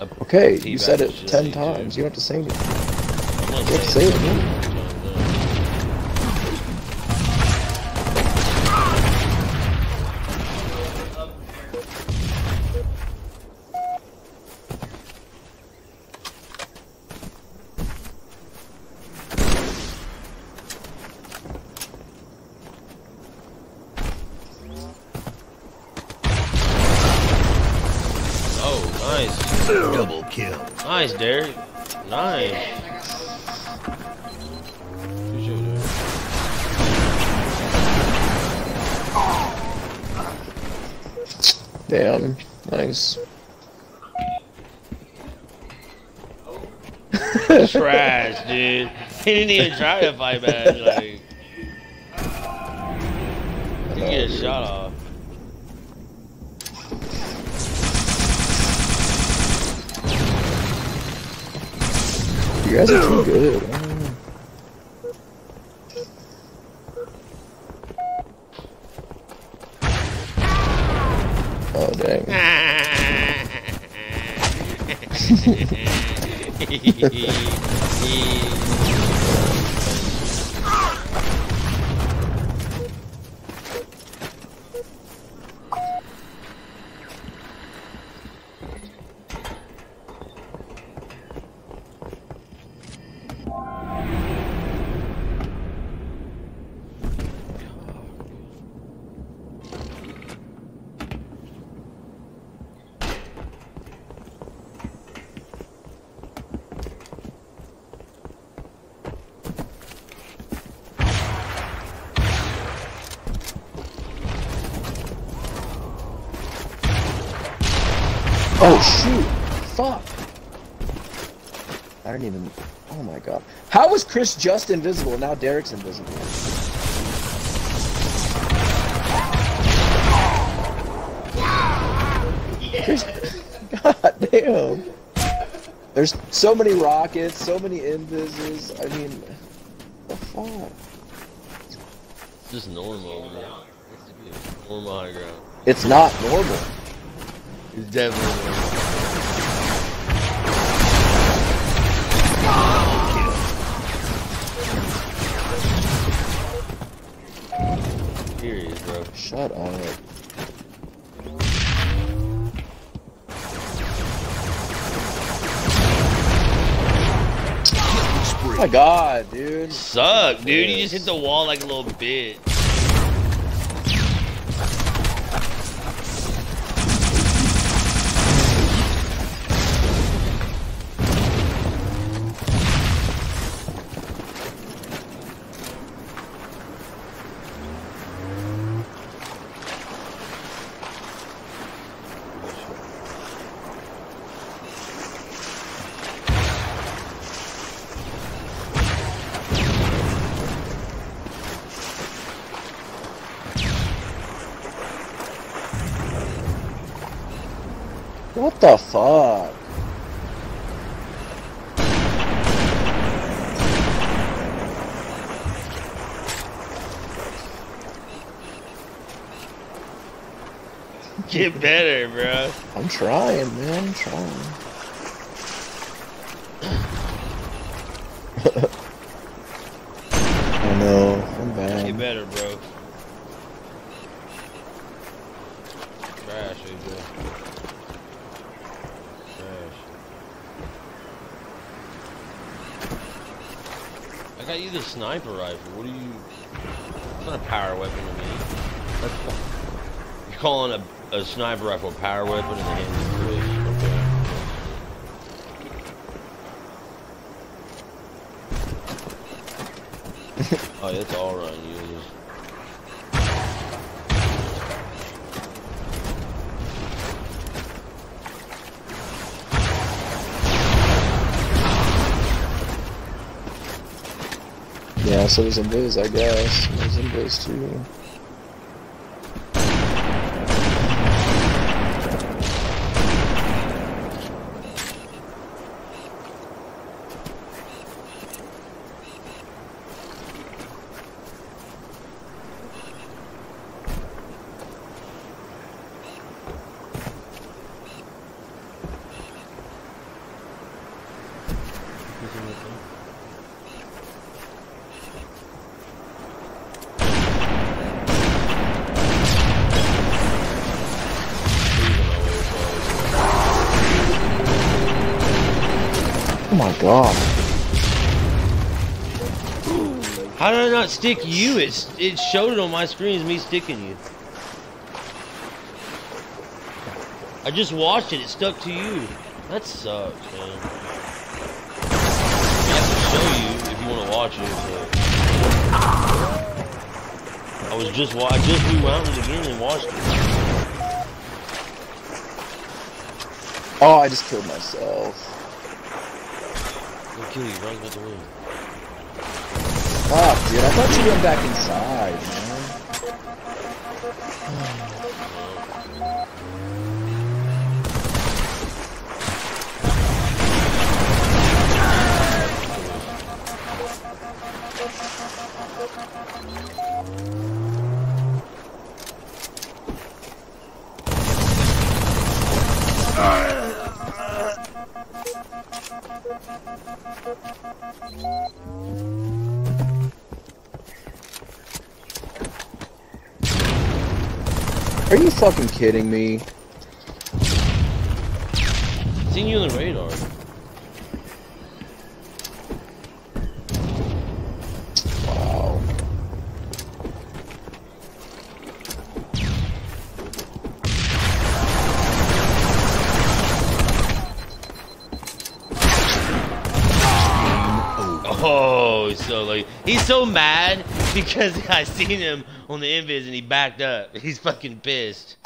Okay, you said it ten times. You don't have to say anything. You have to say it Nice. Good show, Derek. Damn. Nice. Trash, dude. He didn't even try to fight back. Like, [laughs] he get a shot off. You guys are too good. Chris just invisible? Now Derek's invisible. Chris- [laughs] God damn. There's so many rockets, so many invises. I mean, the fuck? It's just normal, man. Normal high ground. It's not normal. It's definitely normal. Shut up. Oh my god, dude. Suck, dude. You just hit the wall like a little bitch. What the fuck? Get better, bro. I'm trying, man. I'm trying. [laughs] I know. I'm Get bad. better, bro. Trash, AJ. Trash. I got you the sniper rifle. What are you? It's not a power weapon to me. That's You're calling a, a sniper rifle power weapon in the hands of Chris. Okay. [laughs] Oh, it's all. You just Yeah, so there's a Viz, I guess. There's a Viz too. my god. How did I not stick you? It, it showed it on my screen as me sticking you. I just watched it. It stuck to you. That sucks, man. I can show you if you want to watch it. But... I was just I just rewound it again and watched it. Oh, I just killed myself. I'll kill you. Ryan's about to win. Fuck, dude. I thought you went back inside, man. Are you fucking kidding me? Seen you on the radar. Wow. So like he's so mad [laughs] because I seen him on the invis and he backed up. He's fucking pissed.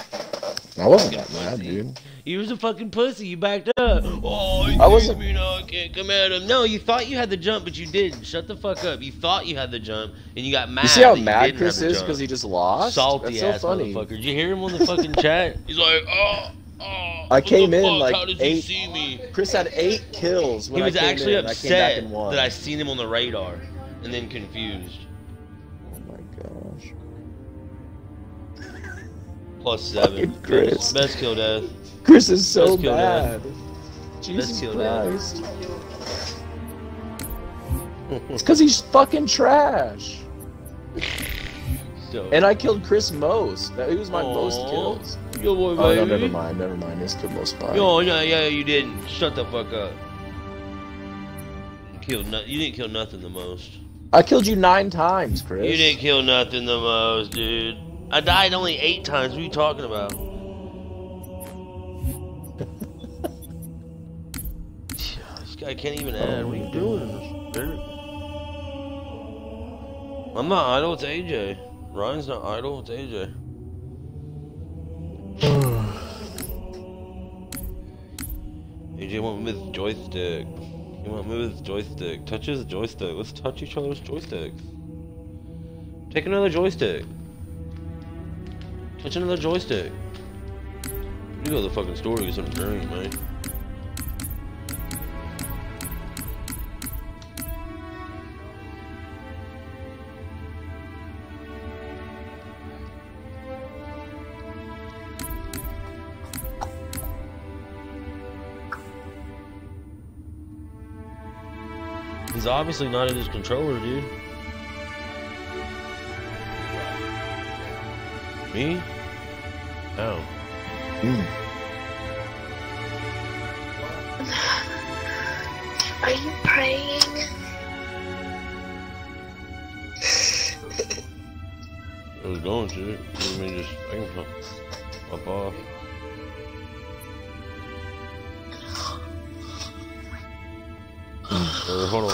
I wasn't that mad, dude. You was a fucking pussy. You backed up. Oh, I I wasn't- me now. I can't come at him. No, you thought you had the jump, but you didn't. Shut the fuck up. You thought you had the jump, and you got mad. You see how mad Chris is because he just lost? salty That's so ass funny. motherfucker. Did you hear him on the fucking chat? [laughs] He's like, oh, oh. I came in, fuck? like, How did eight- you see me? Chris had eight kills when He was I came actually in. I came back upset won. that I seen him on the radar, and then confused. Oh my gosh. Plus seven. Fucking Chris. Best kill death. Chris is so Let's kill mad. Jesus kill that. Christ. It's because he's fucking trash. So, And I killed Chris most. That- He was my most kills. Yo, boy, Oh, no, never mind, never mind. He's killed most by. Yo, yeah, yeah, you didn't. Shut the fuck up. You killed no- You didn't kill nothing the most. I killed you nine times, Chris. You didn't kill nothing the most, dude. I died only eight times. What are you talking about? this guy can't even oh, add. What are you doing? I'm not idle. It's AJ. Ryan's not idle. It's AJ. AJ went with joystick. He move his joystick. Touch his joystick. Let's touch each other's joysticks. Take another joystick. Touch another joystick. You go to the fucking store to get some drink, man. He's obviously not in his controller, dude. Me? Oh. Mm. Are you praying? [sighs] I was going to. Want me just I can hop, hop off. 嗯。二号楼